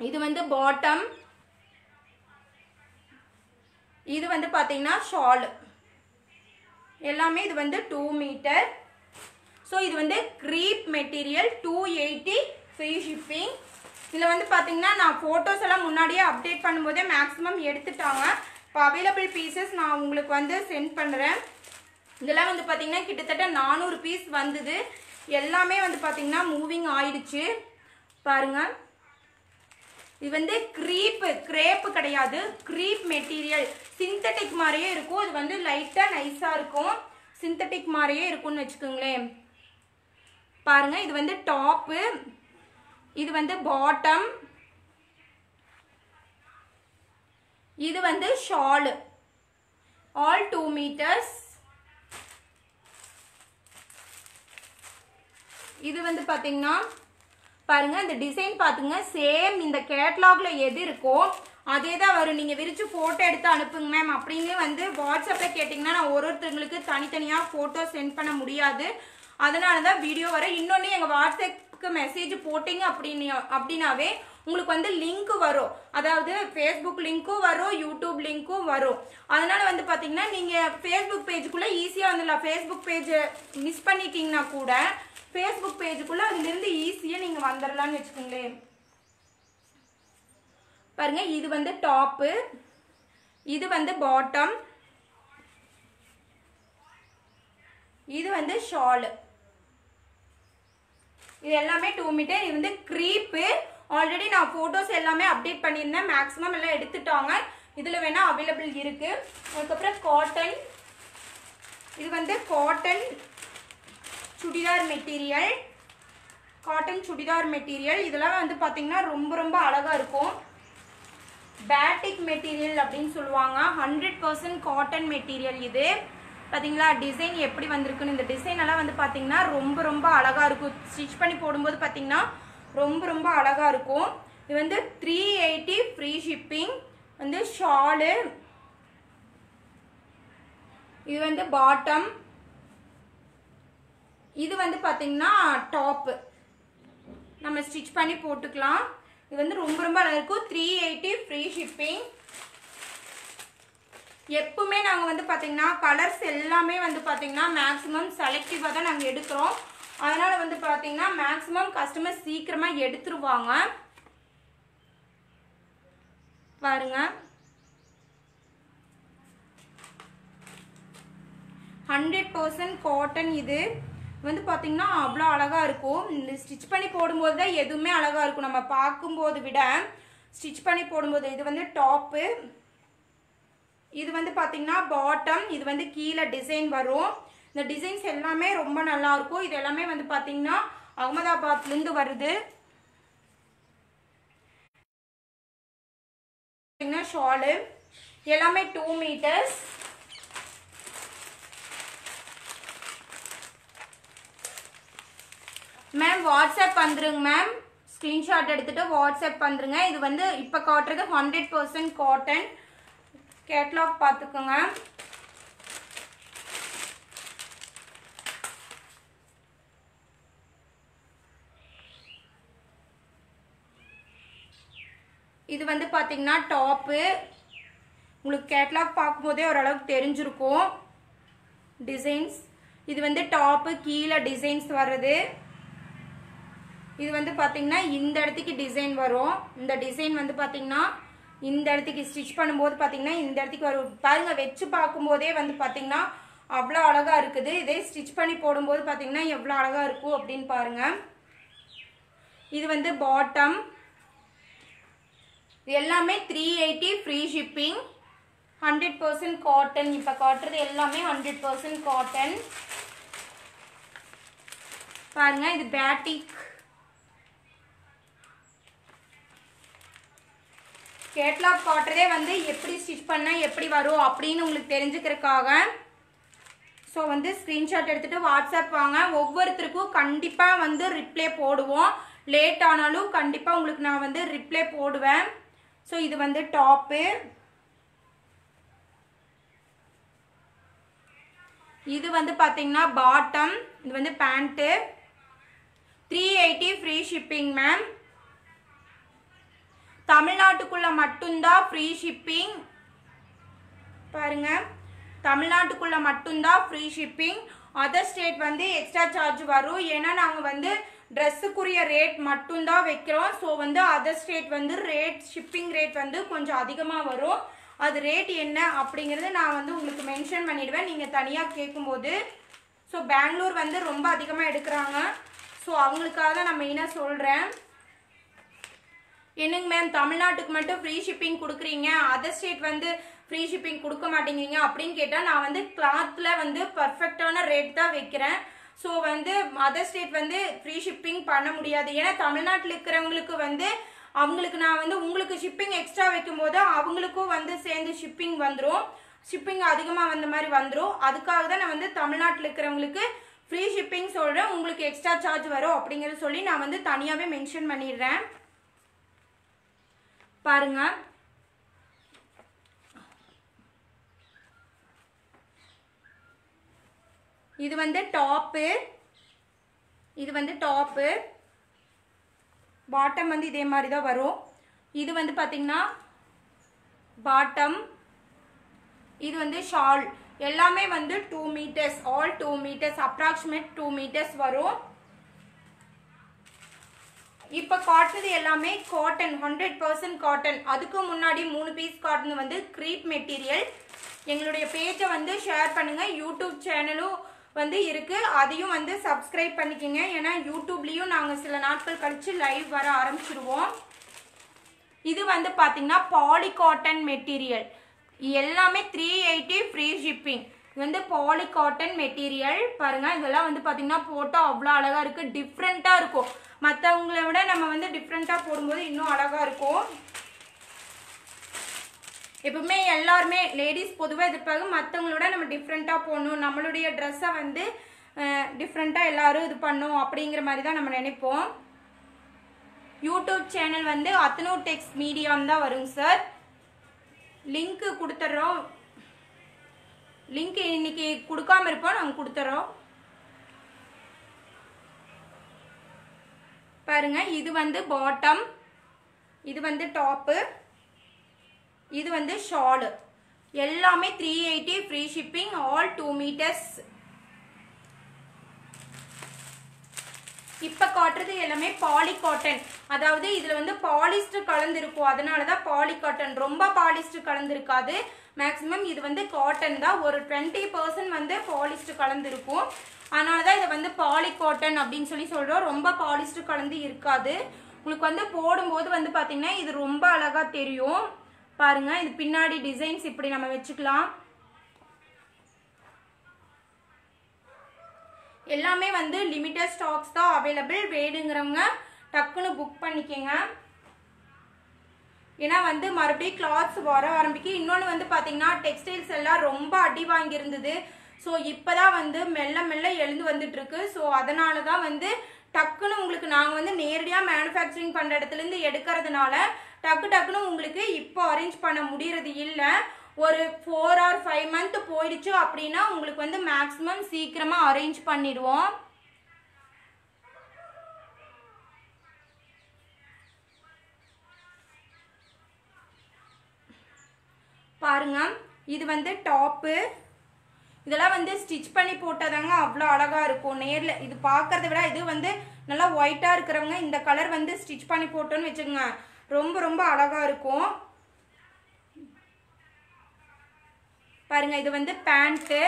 இது வந்து பாட்டம் இது வந்து பார்த்தீங்கன்னா ஷால் எல்லாமே இது வந்து டூ மீட்டர் ஸோ இது வந்து crepe material two eighty free shipping இதில் வந்து பார்த்தீங்கன்னா நான் ஃபோட்டோஸ் எல்லாம் முன்னாடியே அப்டேட் பண்ணும்போதே மேக்ஸிமம் எடுத்துட்டாங்க. இப்போ அவைலபிள் பீசஸ் நான் உங்களுக்கு வந்து சென்ட் பண்ணுறேன் இதெல்லாம் வந்து பார்த்தீங்கன்னா கிட்டத்தட்ட நானூறு பீஸ் வந்தது. எல்லாமே வந்து பார்த்தீங்கன்னா மூவிங் ஆயிடுச்சு. பாருங்கள் இது வந்து க்ரீப்பு க்ரேப்பு கிடையாது. க்ரீப் மெட்டீரியல் சிந்தட்டிக் மாதிரியே இருக்கும். இது வந்து லைட்டாக நைஸாக இருக்கும். சிந்தட்டிக் மாதிரியே இருக்கும்னு வச்சுக்கோங்களேன். பாருங்க இது வந்து டாப்பு இது வந்து பாட்டம் இது வந்து ஷாலு ஆல் டூ மீட்டர்ஸ் இது வந்து பார்த்தீங்கன்னா பாருங்க இந்த டிசைன் பார்த்துங்க சேம் இந்த கேட்லாக்ல எது இருக்கோ அதே தான் வரும். நீங்கள் விரிச்சு ஃபோட்டோ எடுத்து அனுப்புங்க மேம் அப்படின்னு வந்து வாட்ஸ்அப்பில் கேட்டிங்கன்னா நான் ஒரு ஒருத்தங்களுக்கு தனித்தனியாக ஃபோட்டோ சென்ட் பண்ண முடியாது. அதனால தான் வீடியோ வர. இன்னொன்று எங்கள் வாட்ஸ்அப்புக்கு மெசேஜ் போட்டிங்க அப்படின்னு அப்படின்னாவே உங்களுக்கு வந்து லிங்க் வரும். அதாவது ஃபேஸ்புக் லிங்க்கும் வரும் யூடியூப் லிங்க்கும் வரும். அதனால வந்து பார்த்தீங்கன்னா நீங்கள் ஃபேஸ்புக் பேஜுக்குள்ளே ஈஸியாக வந்துடலாம். ஃபேஸ்புக் பேஜை மிஸ் பண்ணிட்டீங்கன்னா கூட ஃபேஸ்புக் பேஜுக்குள்ளே அதுலேருந்து ஈஸியாக நீங்கள் வந்துடலாம்னு வச்சுக்கோங்களேன். பாருங்க இது வந்து டாப்பு இது வந்து பாட்டம் இது வந்து ஷாலு இது எல்லாமே டூ மீட்டர் இது வந்து க்ரீப்பு ஆல்ரெடி நான் ஃபோட்டோஸ் எல்லாமே அப்டேட் பண்ணியிருந்தேன். மேக்ஸிமம் எல்லாம் எடுத்துட்டாங்க. இதில் வேணால் அவைலபிள் இருக்குது அதுக்கப்புறம் காட்டன் இது வந்து cotton chudidar material cotton chudidar material இதெல்லாம் வந்து பார்த்தீங்கன்னா ரொம்ப ரொம்ப அழகாக இருக்கும். பேட்டிக் மெட்டீரியல் அப்படின்னு சொல்லுவாங்க. ஹண்ட்ரட் பர்சன்ட் காட்டன் மெட்டீரியல் இது. பார்த்தீங்களா டிசைன் எப்படி வந்திருக்குன்னு இந்த டிசைன் எல்லாம் வந்து பார்த்தீங்கன்னா ரொம்ப ரொம்ப அழகாக இருக்கும். ஸ்டிச் பண்ணி போடும்போது பார்த்தீங்கன்னா ரொம்ப ரொம்ப அழகாக இருக்கும். இது வந்து த்ரீ எயிட்டி ஃப்ரீ ஷிப்பிங் வந்து ஷாலு இது வந்து பாட்டம் இது வந்து பார்த்தீங்கன்னா டாப்பு நம்ம ஸ்டிச் பண்ணி போட்டுக்கலாம். இது வந்து ரொம்ப ரொம்ப அழகாக இருக்கும். த்ரீ எயிட்டி ஃப்ரீ ஷிப்பிங் எப்பவுமே நாங்கள் வந்து பார்த்தீங்கன்னா கலர்ஸ் எல்லாமே வந்து பார்த்தீங்கன்னா மேக்ஸிமம் செலக்டிவாக தான் நாங்கள் எடுக்கிறோம். அதனால் வந்து பார்த்தீங்கன்னா மேக்ஸிமம் கஸ்டமர் சீக்கிரமாக எடுத்துருவாங்க. பாருங்க. ஹண்ட்ரட் பர்சன்ட் காட்டன் இது. வந்து பார்த்தீங்கன்னா அவ்வளோ அழகாக இருக்கும். இந்த ஸ்டிச் பண்ணி போடும்போது தான் எதுவுமே அழகாக இருக்கும். நம்ம பார்க்கும்போது விட ஸ்டிச் பண்ணி போடும்போது இது வந்து டாப்பு இது வந்து பார்த்தீங்கன்னா பாட்டம் இது வந்து கீழே டிசைன் வரும். இந்த டிசைன்ஸ் எல்லாமே ரொம்ப நல்லா இருக்கும். இது எல்லாமே வந்து பார்த்தீங்கன்னா அகமதாபாத்லேருந்து வருது. ஷாலு எல்லாமே டூ மீட்டர்ஸ் மேம் வாட்ஸ்அப் வந்துருங்க மேம் ஸ்க்ரீன்ஷாட் எடுத்துட்டு வாட்ஸ்அப் வந்துருங்க. இது வந்து இப்போ காட்டுறது ஹண்ட்ரட் பர்சன்ட் காட்டன் கேட்லாக் பார்த்துக்கோங்க. இது வந்து பார்த்தீங்கன்னா டாப்பு. உங்களுக்கு கேட்லாக் பார்க்கும்போதே ஓரளவுக்கு தெரிஞ்சிருக்கும். டிசைன்ஸ். இது வந்து டாப்பு கீழே டிசைன்ஸ் வர்றது. இது வந்து பார்த்தீங்கன்னா இந்த இடத்துக்கு டிசைன் வரும். இந்த டிசைன் வந்து பார்த்தீங்கன்னா இந்த இடத்துக்கு ஸ்டிச் பண்ணும்போது பார்த்தீங்கன்னா இந்த இடத்துக்கு வரும். பாருங்கள் வச்சு பார்க்கும்போதே வந்து பார்த்தீங்கன்னா அவ்வளோ அழகாக இருக்குது. இதே ஸ்டிச் பண்ணி போடும்போது பார்த்தீங்கன்னா எவ்வளோ அழகாக இருக்கும் அப்படின்னு பாருங்கள் இது வந்து பாட்டம் எல்லாமே three eighty free shipping hundred percent cotton இப்போ காட்டுறது எல்லாமே ஹண்ட்ரட் பர்சன்ட் காட்டன் பாருங்கள் இது பேட்டிக் கேட்லாக் காட்டுறதே வந்து எப்படி ஸ்டிச் பண்ணால் எப்படி வரும் அப்படின்னு உங்களுக்கு தெரிஞ்சுக்கிறதுக்காக. ஸோ வந்து ஸ்க்ரீன்ஷாட் எடுத்துகிட்டு வாட்ஸ்அப் வாங்க. ஒவ்வொருத்தருக்கும் கண்டிப்பாக வந்து ரிப்ளை போடுவோம். லேட் ஆனாலும் கண்டிப்பாக உங்களுக்கு நான் வந்து ரிப்ளை போடுவேன். ஸோ இது வந்து டாப்பு இது வந்து பார்த்தீங்கன்னா பாட்டம் இது வந்து pant three eighty free shipping ma'am தமிழ்நாட்டுக்குள்ள மட்டும்தான் ஃப்ரீ ஷிப்பிங் பாருங்க. தமிழ்நாட்டுக்குள்ள மட்டும்தான் ஃப்ரீ ஷிப்பிங் அதர் ஸ்டேட் வந்து எக்ஸ்ட்ரா சார்ஜ் வரும். ஏன்னா நாங்கள் வந்து ட்ரெஸ்ஸுக்குரிய ரேட் மட்டும்தான் வைக்கிறோம். ஸோ வந்து அதர் ஸ்டேட் வந்து ரேட் ஷிப்பிங் ரேட் வந்து கொஞ்சம் அதிகமாக வரும். அது ரேட் என்ன அப்படிங்கிறது நான் வந்து உங்களுக்கு மென்ஷன் பண்ணிடுவேன். நீங்கள் தனியாக கேட்கும்போது ஸோ பெங்களூர் வந்து ரொம்ப அதிகமாக எடுக்கிறாங்க. ஸோ அவங்களுக்காக நான் மெயினாக சொல்கிறேன் என்னங்க மேம் தமிழ்நாட்டுக்கு மட்டும் ஃப்ரீ ஷிப்பிங் கொடுக்குறீங்க? அதர் ஸ்டேட் வந்து ஃப்ரீ ஷிப்பிங் கொடுக்க மாட்டேங்கிறீங்க அப்படின்னு கேட்டால் நான் வந்து கிளாத்தில் வந்து பர்ஃபெக்டான ரேட் தான் வைக்கிறேன். ஸோ வந்து அதர் ஸ்டேட் வந்து ஃப்ரீ ஷிப்பிங் பண்ண முடியாது. ஏன்னா தமிழ்நாட்டில் இருக்கிறவங்களுக்கு வந்து அவங்களுக்கு நான் வந்து உங்களுக்கு ஷிப்பிங் எக்ஸ்ட்ரா வைக்கும்போது அவங்களுக்கும் வந்து சேர்ந்து ஷிப்பிங் வந்துடும் ஷிப்பிங் அதிகமாக வந்த மாதிரி வந்துடும் அதுக்காக தான் நான் வந்து தமிழ்நாட்டில் இருக்கிறவங்களுக்கு ஃப்ரீ ஷிப்பிங் சொல்கிறேன் உங்களுக்கு எக்ஸ்ட்ரா சார்ஜ் வரும் அப்படிங்கிறத சொல்லி நான் வந்து தனியாகவே மென்ஷன் பண்ணிடுறேன். பாருங்க. இது வந்து டாப்பு இது வந்து டாப்பு பாட்டம் வந்து இதே மாதிரி தான் வரும். இது வந்து பார்த்தீங்கன்னா பாட்டம் இது வந்து ஷால் எல்லாமே வந்து two meters all two meters approximate two meters வரும். இப்போ காட்டுறது எல்லாமே காட்டன் ஹண்ட்ரட் பர்சன்ட் காட்டன் அதுக்கு முன்னாடி மூணு பீஸ் காட்டன் வந்து க்ரீப் மெட்டீரியல் எங்களுடைய பேஜை வந்து ஷேர் பண்ணுங்கள் யூடியூப் சேனலும் வந்து இருக்குது அதையும் வந்து சப்ஸ்கிரைப் பண்ணிக்கோங்க. ஏன்னா யூடியூப்லேயும் நாங்கள் சில நாட்கள் கழித்து லைவ் வர ஆரம்பிச்சிருவோம். இது வந்து பார்த்தீங்கன்னா பாலி காட்டன் மெட்டீரியல் எல்லாமே த்ரீ எயிட்டி ஃப்ரீ ஷிப்பிங் இது வந்து பாலி காட்டன் மெட்டீரியல் பாருங்கள் இதெல்லாம் வந்து பார்த்தீங்கன்னா ஃபோட்டோ அவ்வளோ அழகாக இருக்குது டிஃப்ரெண்ட்டாக இருக்கும். மற்றவங்களை விட நம்ம வந்து டிஃப்ரெண்ட்டாக போடும்போது இன்னும் அழகாக இருக்கும். எப்பவுமே எல்லாருமே லேடிஸ் பொதுவாக எதிர்ப்பாங்க மற்றவங்களோட நம்ம டிஃப்ரெண்ட்டாக போடணும். நம்மளுடைய ட்ரெஸ்ஸை வந்து டிஃப்ரெண்ட்டாக எல்லாரும் இது பண்ணும் அப்படிங்கிற மாதிரி தான் நம்ம நினைப்போம். யூடியூப் சேனல் வந்து அத்தனோ டெக்ஸ் மீடியாம் தான் வருங்க சார் லிங்க்கு கொடுத்துட்றோம் லிங்க் இன்னைக்கு கொடுக்காம இருப்போம் நாங்கள் கொடுத்துட்றோம் பாருங்க இது வந்து பாட்டம் இது வந்து டாப்பு இது வந்து ஷாலு எல்லாமே three eighty free shipping all two meters இப்போ காட்டுறது எல்லாமே பாலி காட்டன் அதாவது இதில் வந்து பாலிஸ்டர் கலந்து இருக்கும் அதனாலதான் பாலி காட்டன் ரொம்ப பாலிஸ்டர் கலந்துருக்காது. மேக்ஸிமம் இது வந்து காட்டன் தான். ஒரு டுவெண்ட்டி பர்சன்ட் வந்து பாலிஸ்டர் கலந்துருக்கும். அதனால தான் இதை வந்து பாலி காட்டன் அப்படின்னு சொல்லி சொல்கிறோம் ரொம்ப பாலிஸ்டர் கலந்து இருக்காது. உங்களுக்கு வந்து போடும்போது வந்து பார்த்தீங்கன்னா இது ரொம்ப அழகாக தெரியும். பாருங்கள் இது பின்னாடி டிசைன்ஸ் இப்படி நம்ம வச்சுக்கலாம். எல்லாமே வந்து லிமிட்டட் ஸ்டாக்ஸ் தான் அவைலபிள் வேணுங்கிறவங்க டக்குன்னு புக் பண்ணிக்கோங்க. ஏன்னா வந்து மறுபடியும் கிளாத்ஸ் வர ஆரம்பிக்கும் இன்னொன்று வந்து பார்த்தீங்கன்னா டெக்ஸ்டைல்ஸ் எல்லாம் ரொம்ப அடி வாங்கியிருந்தது. ஸோ இப்போதான் வந்து மெல்ல மெல்ல எழுந்து வந்துட்டு இருக்கு ஸோ அதனால தான் வந்து டக்குன்னு உங்களுக்கு நாங்கள் வந்து நேரடியாக மேனுஃபேக்சரிங் பண்ணுற இடத்துலேருந்து எடுக்கிறதுனால டக்கு டக்குன்னு உங்களுக்கு இப்போ அரேஞ்ச் பண்ண முடியறது இல்லை. ஒரு ஃபோர் ஆர் ஃபைவ் மந்த் போயிடுச்சு அப்படின்னா உங்களுக்கு வந்து மேக்ஸிமம் சீக்கிரமாக அரேஞ்ச் பண்ணிடுவோம். பாருங்க இது வந்து டாப்பு இதெல்லாம் வந்து ஸ்டிச் பண்ணி போட்டாதாங்க அவ்வளோ அழகாக இருக்கும். நேரில் இது பார்க்கறத விட இது வந்து நல்லா ஒயிட்டாக இருக்கிறவங்க இந்த கலர் வந்து ஸ்டிச் பண்ணி போட்டோன்னு வச்சுக்கோங்க. ரொம்ப ரொம்ப அழகாக இருக்கும். பாருங்க இது வந்து பேண்ட்டு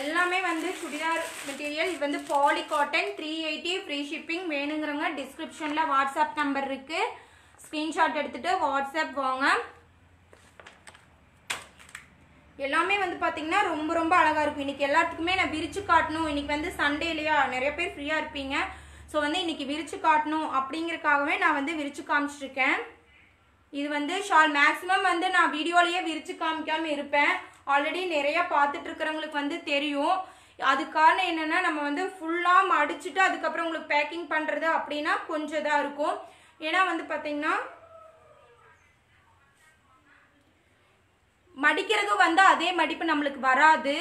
எல்லாமே வந்து சுடிதார் மெட்டீரியல் இது வந்து poly cotton three eighty free shipping வேணுங்கிறவங்க டிஸ்கிரிப்ஷனில் வாட்ஸ்அப் நம்பர் இருக்குது ஸ்க்ரீன்ஷாட் எடுத்துட்டு வாட்ஸ்அப் வாங்க. எல்லாமே வந்து பார்த்தீங்கன்னா ரொம்ப ரொம்ப அழகாக இருக்கும். இன்னைக்கு எல்லாத்துக்குமே நான் விரிச்சு காட்டணும். இன்னைக்கு வந்து சண்டே இல்லையா? நிறைய பேர் ஃப்ரீயாக இருப்பீங்க. ஸோ வந்து இன்னைக்கு விரிச்சு காட்டணும் அப்படிங்கறக்காகவே நான் வந்து விரிச்சு காமிச்சிருக்கேன் இது வந்து ஷால் மேக்ஸிமம் வந்து நான் வீடியோலயே விரிச்சு காமிக்காம இருப்பேன். ஆல்ரெடி நிறைய பார்த்துட்டு இருக்கிறவங்களுக்கு வந்து தெரியும். அது காரணம் என்னன்னா நம்ம வந்து ஃபுல்லாக மடிச்சுட்டு அதுக்கப்புறம் உங்களுக்கு பேக்கிங் பண்ணுறது அப்படின்னா கொஞ்சம் இதாக இருக்கும். ஏன்னா வந்து பார்த்திங்கன்னா மடிக்கிறதும் வந்து அதே மடிப்பு நம்மளுக்கு வராது.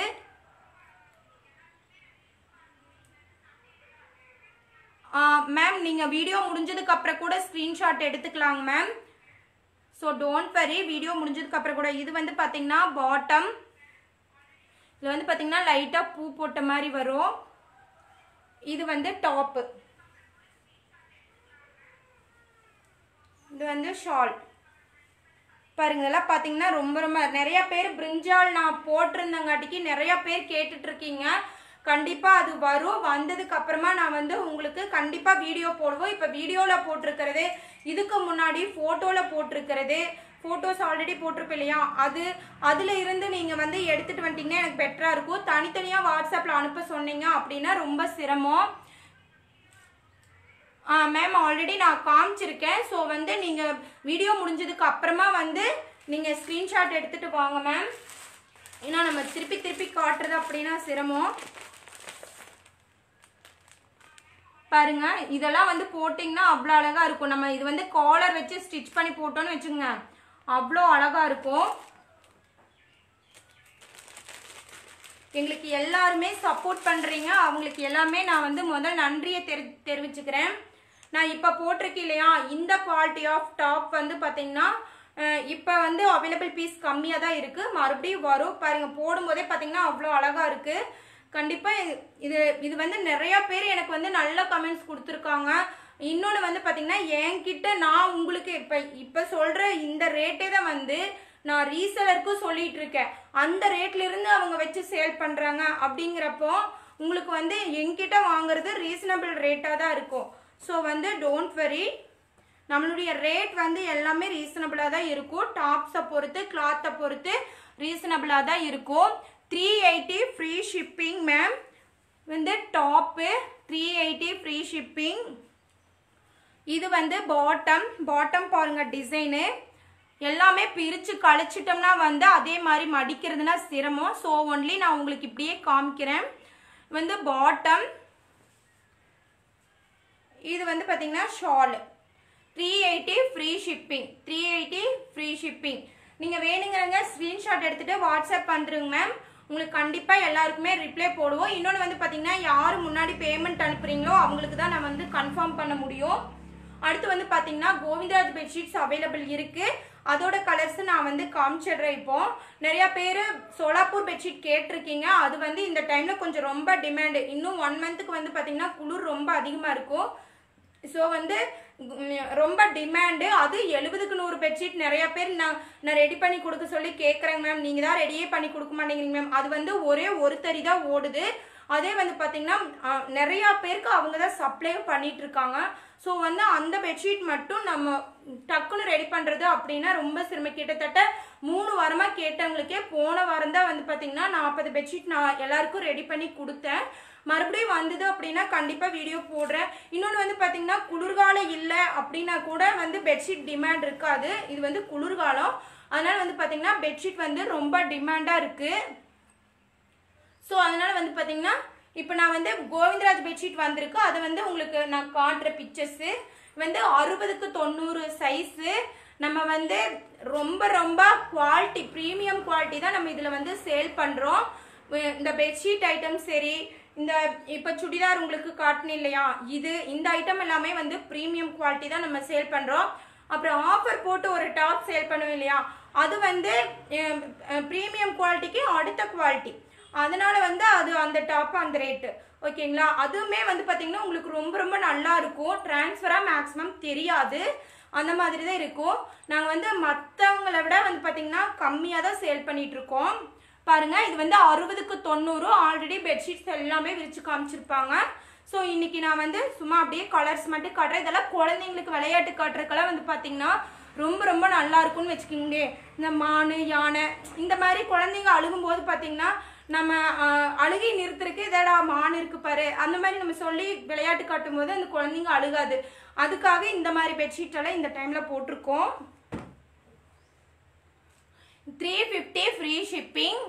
மேம் நீங்கள் வீடியோ முடிஞ்சதுக்கு அப்புறம் கூட ஸ்க்ரீன்ஷாட் எடுத்துக்கலாங்க ma'am so don't worry video முடிஞ்சதுக்கு அப்புறம் கூட. இது வந்து பார்த்தீங்கன்னா பாட்டம் இதில் வந்து பார்த்தீங்கன்னா லைட்டாக பூ போட்ட மாதிரி வரும். இது வந்து டாப்பு இது வந்து ஷால். பாருங்க இதெல்லாம் பார்த்தீங்கன்னா ரொம்ப ரொம்ப நிறைய பேர் பிரிஞ்சால் நான் போட்டிருந்தங்காட்டிக்கு நிறைய பேர் கேட்டுட்டு இருக்கீங்க கண்டிப்பாக அது வரும். வந்ததுக்கு அப்புறமா நான் வந்து உங்களுக்கு கண்டிப்பாக வீடியோ போடுவோம். இப்போ வீடியோவில் போட்டிருக்கிறது இதுக்கு முன்னாடி ஃபோட்டோவில் போட்டிருக்கிறது. ஃபோட்டோஸ் ஆல்ரெடி போட்டிருப்பேன் இல்லையா? அது அதில் இருந்து நீங்கள் வந்து எடுத்துகிட்டு வந்துட்டிங்கன்னா எனக்கு பெட்டராக இருக்கும். தனித்தனியாக வாட்ஸ்அப்பில் அனுப்ப சொன்னீங்க அப்படின்னா ரொம்ப சிரமம். மேம் ஆல்ரெடி நான் காமிச்சிருக்கேன். ஸோ வந்து நீங்கள் வீடியோ முடிஞ்சதுக்கு அப்புறமா வந்து நீங்கள் ஸ்க்ரீன்ஷாட் எடுத்துகிட்டு வாங்க மேம் ஏன்னா நம்ம திருப்பி திருப்பி காட்டுறது அப்படின்னா சிரமம். பாருங்க இதெல்லாம் வந்து போட்டிங்கன்னா அவ்வளோ அழகாக இருக்கும். நம்ம இது வந்து காலர் வச்சு ஸ்டிச் பண்ணி போட்டோன்னு வச்சுக்கோங்க. அவ்வளோ அழகாக இருக்கும். எங்களுக்கு எல்லாருமே சப்போர்ட் பண்ணுறீங்க அவங்களுக்கு எல்லாமே நான் வந்து முதல் நன்றியை தெரி தெரிவிச்சுக்கிறேன். நான் இப்போ போட்டிருக்கேன் இல்லையா? இந்த குவாலிட்டி ஆஃப் டாப் வந்து பார்த்தீங்கன்னா இப்போ வந்து அவைலபிள் பீஸ் கம்மியாக தான் இருக்குது மறுபடியும் வரும். பாருங்கள் போடும்போதே பார்த்தீங்கன்னா அவ்வளோ அழகாக இருக்குது கண்டிப்பாக இது இது வந்து நிறையா பேர் எனக்கு வந்து நல்ல கமெண்ட்ஸ் கொடுத்துருக்காங்க. இன்னொன்று வந்து பார்த்தீங்கன்னா என்கிட்ட நான் உங்களுக்கு இப்போ இப்போ சொல்கிற இந்த ரேட்டே தான் வந்து நான் ரீசேலருக்கும் சொல்லிட்டு இருக்கேன். அந்த ரேட்லேருந்து அவங்க வச்சு சேல் பண்ணுறாங்க அப்படிங்கிறப்போ உங்களுக்கு வந்து என்கிட்ட வாங்குறது ரீசனபிள் ரேட்டாக தான் இருக்கும். ஸோ வந்து டோன்ட் வரி நம்மளுடைய ரேட் வந்து எல்லாமே ரீசனபிளாக தான் இருக்கும். டாப்ஸை பொறுத்து கிளாத்தை பொறுத்து ரீசனபிளாக தான் இருக்கும். Three eighty free shipping ma'am வந்து top three eighty free shipping இது வந்து பாட்டம் பாட்டம் பாருங்கள் டிசைனு எல்லாமே பிரித்து கழிச்சிட்டோம்னா வந்து அதே மாதிரி மடிக்கிறதுனா சிரமம். ஸோ ஒன்லி நான் உங்களுக்கு இப்படியே காமிக்கிறேன். வந்து பாட்டம் இது வந்து பார்த்தீங்கன்னா shawl. Three eighty free shipping three eighty free shipping நீங்கள் வேணுங்கிறங்க ஸ்க்ரீன்ஷாட் எடுத்துகிட்டு வாட்ஸ்அப் பண்ணுறங்க மேம் உங்களுக்கு கண்டிப்பாக எல்லாருக்குமே ரிப்ளை போடுவோம். இன்னொன்று வந்து பார்த்தீங்கன்னா யார் முன்னாடி பேமெண்ட் அனுப்புகிறீங்களோ அவங்களுக்கு தான் நான் வந்து கன்ஃபார்ம் பண்ண முடியும். அடுத்து வந்து பார்த்தீங்கன்னா கோவிந்தராஜ் பெட்ஷீட்ஸ் அவைலபிள் இருக்குது அதோட கலர்ஸ் நான் வந்து காமிச்சிடுறேன் இப்போ. நிறையா பேர் சோலாப்பூர் பெட்ஷீட் கேட்டிருக்கீங்க. அது வந்து இந்த டைமில் கொஞ்சம் ரொம்ப டிமாண்டு இன்னும் ஒன் மந்த்துக்கு வந்து பார்த்தீங்கன்னா குளிர் ரொம்ப அதிகமாக இருக்கும். ஸோ வந்து ரொம்ப டிமாண்டு அது எழுபதுக்கு நூறு பெட்ஷீட் நிறைய பேர் நான் நான் ரெடி பண்ணி கொடுக்க சொல்லி கேட்குறேங்க மேம் நீங்கள் தான் ரெடியே பண்ணி கொடுக்க மாட்டேங்கிறீங்க மேம் அது வந்து ஒரே ஒரு தறி தான் ஓடுது. அதே வந்து பார்த்தீங்கன்னா நிறையா நிறைய பேருக்கு அவங்க தான் சப்ளையும் பண்ணிட்டு இருக்காங்க. ஸோ வந்து அந்த பெட்ஷீட் மட்டும் நம்ம டக்குன்னு ரெடி பண்ணுறது அப்படின்னா ரொம்ப சிரமம். கிட்டத்தட்ட மூணு வாரமாக கேட்டவங்களுக்கே போன வாரம் தான் வந்து பார்த்தீங்கன்னா நாற்பது பெட்ஷீட் நான் எல்லாருக்கும் ரெடி பண்ணி கொடுத்தேன். மறுபடியும் வந்தது அப்படின்னா கண்டிப்பாக வீடியோ போடுறேன். இன்னொன்று வந்து பார்த்தீங்கன்னா குளிர்காலம் இல்லை அப்படின்னா கூட வந்து பெட்ஷீட் டிமாண்ட் இருக்காது. இது வந்து குளிர்காலம். அதனால் வந்து பார்த்தீங்கன்னா பெட்ஷீட் வந்து ரொம்ப டிமாண்டாக இருக்குது ஸோ அதனால் வந்து பார்த்தீங்கன்னா இப்போ நான் வந்து கோவிந்தராஜ் பெட்ஷீட் வந்திருக்கு. அதை வந்து உங்களுக்கு நான் காட்டுற பிக்சர்ஸு வந்து அறுபதுக்கு தொண்ணூறு சைஸு நம்ம வந்து ரொம்ப ரொம்ப குவாலிட்டி ப்ரீமியம் குவாலிட்டி தான் நம்ம இதில் வந்து சேல் பண்ணுறோம் இந்த பெட்ஷீட் ஐட்டம் சரி இந்த இப்போ சுடிதார் உங்களுக்கு காட்டணும் இல்லையா? இது இந்த ஐட்டம் எல்லாமே வந்து ப்ரீமியம் குவாலிட்டி தான் நம்ம சேல் பண்ணுறோம் அப்புறம் ஆஃபர் போட்டு ஒரு டாப் சேல் பண்ணுவோம் இல்லையா? அது வந்து ப்ரீமியம் குவாலிட்டிக்கு அடுத்த குவாலிட்டி அதனால வந்து அது அந்த டாப் அந்த ரேட்டு ஓகேங்களா அதுவுமே வந்து பார்த்தீங்கன்னா உங்களுக்கு ரொம்ப ரொம்ப நல்லா இருக்கும். டிரான்ஸ்ஃபராக மேக்ஸிமம் தெரியாது. அந்த மாதிரி தான் இருக்கும். நாங்கள் வந்து மற்றவங்கள விட வந்து பார்த்தீங்கன்னா கம்மியாக தான் சேல் பண்ணிகிட்ருக்கோம் பாருங்கள் இது வந்து அறுபதுக்கு தொண்ணூறு. ஆல்ரெடி பெட்ஷீட்ஸ் எல்லாமே விரிச்சு காமிச்சிருப்பாங்க. ஸோ இன்றைக்கி நான் வந்து சும்மா அப்படியே கலர்ஸ் மட்டும் காட்டுறேன். இதெல்லாம் குழந்தைங்களுக்கு விளையாட்டு காட்டுறதுக்கெல்லாம் வந்து பார்த்தீங்கன்னா ரொம்ப ரொம்ப நல்லா இருக்கும்னு வச்சுக்கோங்க இந்த மானு யானை இந்த மாதிரி குழந்தைங்க அழுகும்போது பார்த்தீங்கன்னா நம்ம அழுகி அழுகை நிறுத்துறதுக்கு இதடா மான் இருக்கு பாரு அந்த மாதிரி நம்ம சொல்லி விளையாட்டு காட்டும் போது அந்த குழந்தைங்க அழுகாது. அதுக்காக இந்த மாதிரி பெட்ஷீட் எல்லாம் இந்த டைம்ல போட்டிருக்கோம். Three fifty free shipping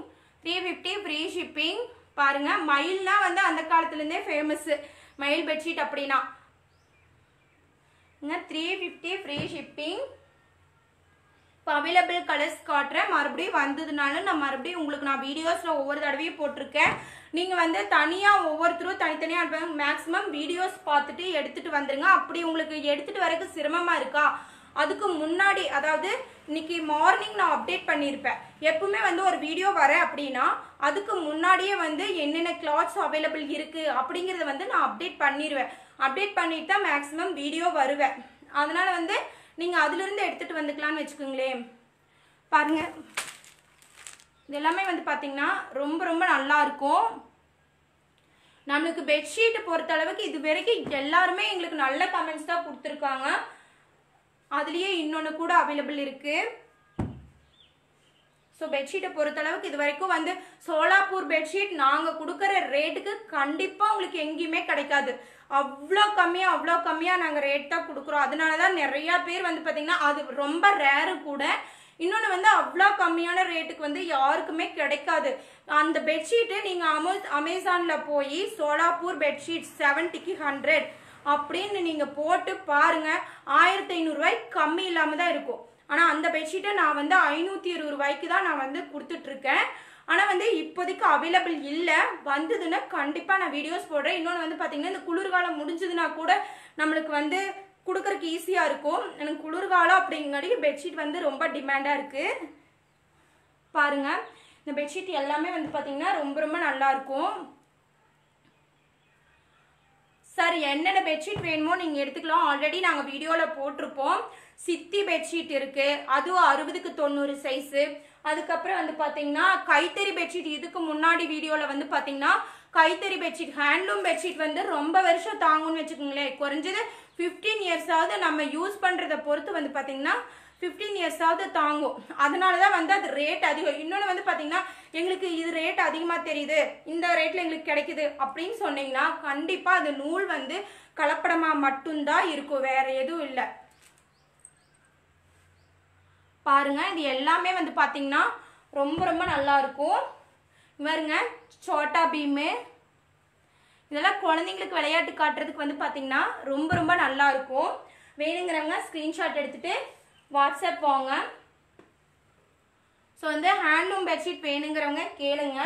three fifty free shipping பாருங்க மயில்னா வந்து அந்த காலத்துலேருந்தே ஃபேமஸ்ஸு மயில் பெட்ஷீட் அப்படின்னா. த்ரீ ஃபிஃப்டி ஃப்ரீ ஷிப்பிங் இப்போ அவைலபிள் கலர்ஸ் காட்டுறேன். மறுபடியும் வந்ததுனால நான் மறுபடியும் உங்களுக்கு நான் வீடியோஸில் ஒவ்வொரு தடவையும் போட்டிருக்கேன். நீங்கள் வந்து தனியாக ஒவ்வொருத்தரும் தனித்தனியாக அனுப்புங்க மேக்ஸிமம் வீடியோஸ் பார்த்துட்டு எடுத்துகிட்டு வந்துருங்க. அப்படி உங்களுக்கு எடுத்துகிட்டு வரக்கு சிரமமாக இருக்கா? அதுக்கு முன்னாடி அதாவது இன்னைக்கு மார்னிங் நான் அப்டேட் பண்ணியிருப்பேன். எப்பவுமே வந்து ஒரு வீடியோ வர அப்படின்னா அதுக்கு முன்னாடியே வந்து என்னென்ன கிளாத்ஸ் அவைலபிள் இருக்குது அப்படிங்கிறத வந்து நான் அப்டேட் பண்ணிடுவேன் அப்டேட் பண்ணிட்டு தான் மேக்ஸிமம் வீடியோ வருவேன். அதனால் வந்து நீங்கள் அதுல எடுத்துகிட்டு வந்துக்கலாம்னு வச்சுக்கோங்களேன். பாருங்கள் இது எல்லாமே வந்து பார்த்திங்கன்னா ரொம்ப ரொம்ப நல்லாயிருக்கும் நம்மளுக்கு பெட்ஷீட் பொறுத்த அளவுக்கு இது வரைக்கும் எல்லாருமே எங்களுக்கு நல்ல கமெண்ட்ஸ் தான் கொடுத்துருக்காங்க. அதுலேயே இன்னொன்று கூட அவைலபிள் இருக்குது ஸோ பெட்ஷீட்டை பொறுத்தளவுக்கு இது வரைக்கும் வந்து சோலாப்பூர் பெட்ஷீட் நாங்கள் கொடுக்குற ரேட்டுக்கு கண்டிப்பாக உங்களுக்கு எங்கேயுமே கிடைக்காது. அவ்வளோ கம்மியாக அவ்வளோ கம்மியாக நாங்கள் ரேட் தான் கொடுக்குறோம். அதனால தான் நிறையா பேர் வந்து பார்த்திங்கன்னா அது ரொம்ப ரேரு கூட. இன்னொன்று வந்து அவ்வளோ கம்மியான ரேட்டுக்கு வந்து யாருக்குமே கிடைக்காது. அந்த பெட்ஷீட்டு நீங்கள் அமோ அமேசானில் போய் சோலாப்பூர் பெட்ஷீட் செவன்ட்டிக்கு ஹண்ட்ரட் அப்படின்னு நீங்கள் போட்டு பாருங்க. ஆயிரத்தி ஐநூறுரூவாய்க்கு கம்மி இல்லாமல் தான் இருக்கும். ஆனால் அந்த பெட்ஷீட்டை நான் வந்து ஐநூற்றி இருபது ரூபாய்க்கு தான் நான் வந்து கொடுத்துட்ருக்கேன். ஆனால் வந்து இப்போதைக்கு அவைலபிள் இல்லை. வந்ததுன்னா கண்டிப்பாக நான் வீடியோஸ் போடுறேன். இன்னொன்று வந்து பார்த்தீங்கன்னா இந்த குளிர்காலம் முடிஞ்சதுன்னா கூட நம்மளுக்கு வந்து கொடுக்குறக்கு ஈஸியாக இருக்கும். எனக்கு குளிர்காலம் அப்படிங்காடி பெட்ஷீட் வந்து ரொம்ப டிமாண்டாக இருக்குது பாருங்க. இந்த பெட்ஷீட் எல்லாமே வந்து பார்த்தீங்கன்னா ரொம்ப ரொம்ப நல்லாயிருக்கும் சார் என்னென்ன பெட்ஷீட் வேணுமோ நீங்கள் எடுத்துக்கலாம். ஆல்ரெடி நாங்கள் வீடியோவில் போட்டிருப்போம். சித்தி பெட்ஷீட் இருக்கு. அதுவும் அறுபதுக்கு தொண்ணூறு சைஸு அதுக்கப்புறம் வந்து பார்த்தீங்கன்னா கைத்தறி பெட்ஷீட் இதுக்கு முன்னாடி வீடியோவில் வந்து பார்த்தீங்கன்னா கைத்தறி பெட்ஷீட் ஹேண்ட்லூம் பெட்ஷீட் வந்து ரொம்ப வருஷம் தாங்கும்னு வச்சுக்கோங்களேன். குறைஞ்சது ஃபிஃப்டீன் இயர்ஸாவது நம்ம யூஸ் பண்ணுறதை பொறுத்து வந்து பார்த்தீங்கன்னா ஃபிஃப்டீன் இயர்ஸாவது தாங்கும். அதனால தான் வந்து அது ரேட் அதிகம். இன்னொன்று வந்து பார்த்தீங்கன்னா எங்களுக்கு இது ரேட் அதிகமாக தெரியுது. இந்த ரேட்டில் எங்களுக்கு கிடைக்குது அப்படின்னு சொன்னீங்கன்னா கண்டிப்பாக அது நூல் வந்து கலப்படமாக மட்டும்தான் இருக்கும். வேறு எதுவும் இல்லை. பாருங்க இது எல்லாமே வந்து பார்த்தீங்கன்னா ரொம்ப ரொம்ப நல்லா இருக்கும். பாருங்க சோட்டா பீமு. இதெல்லாம் குழந்தைங்களுக்கு விளையாட்டு காட்டுறதுக்கு வந்து பார்த்தீங்கன்னா ரொம்ப ரொம்ப நல்லா இருக்கும். வேணுங்கிறவங்க ஸ்க்ரீன்ஷாட் எடுத்துட்டு வாட்ஸ்அப் வாங்க. ஸோ வந்து ஹேண்ட்லூம் பெட்ஷீட் வேணுங்கிறவங்க கேளுங்க.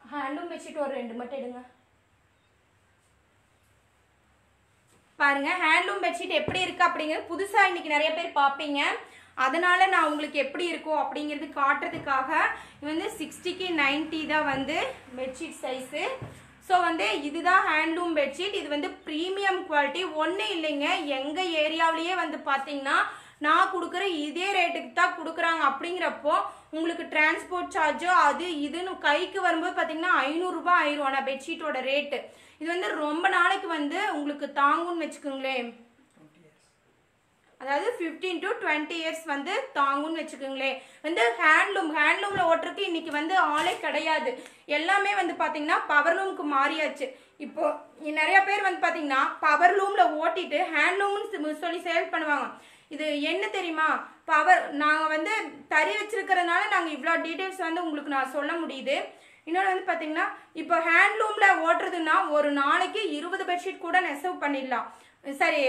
ஹேண்ட்லூம் பெட்ஷீட் ஒரு ரெண்டு மட்டும் எடுங்க. பாருங்க ஹேண்ட்லூம் பெட்ஷீட் எப்படி இருக்கு அப்படிங்கிறது புதுசா இன்னைக்கு நிறைய பேர் பார்ப்பீங்க அதனால நான் உங்களுக்கு எப்படி இருக்கும் அப்படிங்கிறது காட்டுறதுக்காக இது வந்து சிக்ஸ்டிக்கு நைன்டி தான் வந்து பெட்ஷீட் சைஸு ஸோ வந்து இதுதான் ஹேண்ட்லூம் பெட்ஷீட் இது வந்து ப்ரீமியம் குவாலிட்டி ஒன்றும் இல்லைங்க. எங்கள் ஏரியாவிலேயே வந்து பார்த்தீங்கன்னா நான் கொடுக்குற இதே ரேட்டுக்கு தான் கொடுக்குறாங்க. அப்படிங்கிறப்போ உங்களுக்கு டிரான்ஸ்போர்ட் சார்ஜோ அது இதுன்னு கைக்கு வரும்போது பார்த்தீங்கன்னா ஐநூறுரூபா ஆயிரும். ஆனால் பெட்ஷீட்டோட ரேட்டு இது வந்து ரொம்ப நாளைக்கு வந்து உங்களுக்கு தாங்கும்னு வச்சுக்கோங்களேன். அதாவது ஃபிஃப்டீன் டு டுவெண்ட்டி இயர்ஸ் வந்து தாங்கும்னு வச்சுக்கோங்களேன். வந்து ஹேண்ட்லூம் ஹேண்ட்லூமில் ஓட்டுறதுக்கு இன்றைக்கி வந்து ஆளே கிடையாது. எல்லாமே வந்து பார்த்திங்கன்னா பவர்லூமுக்கு மாறியாச்சு. இப்போ நிறைய பேர் வந்து பார்த்திங்கன்னா பவர் லூமில் ஓட்டிட்டு ஹேண்ட்லூம்னு சொல்லி சேல் பண்ணுவாங்க. இது என்ன தெரியுமா? பவர் நாங்கள் வந்து தறி வச்சிருக்கிறதுனால நாங்கள் இவ்வளோ டீட்டெயில்ஸ் வந்து உங்களுக்கு நான் சொல்ல முடியுது. இன்னொன்று வந்து பார்த்தீங்கன்னா இப்போ ஹேண்ட்லூமில் ஓட்டுறதுன்னா ஒரு நாளைக்கு இருபது பெட்ஷீட் கூட நெசவு பண்ணிடலாம். சரி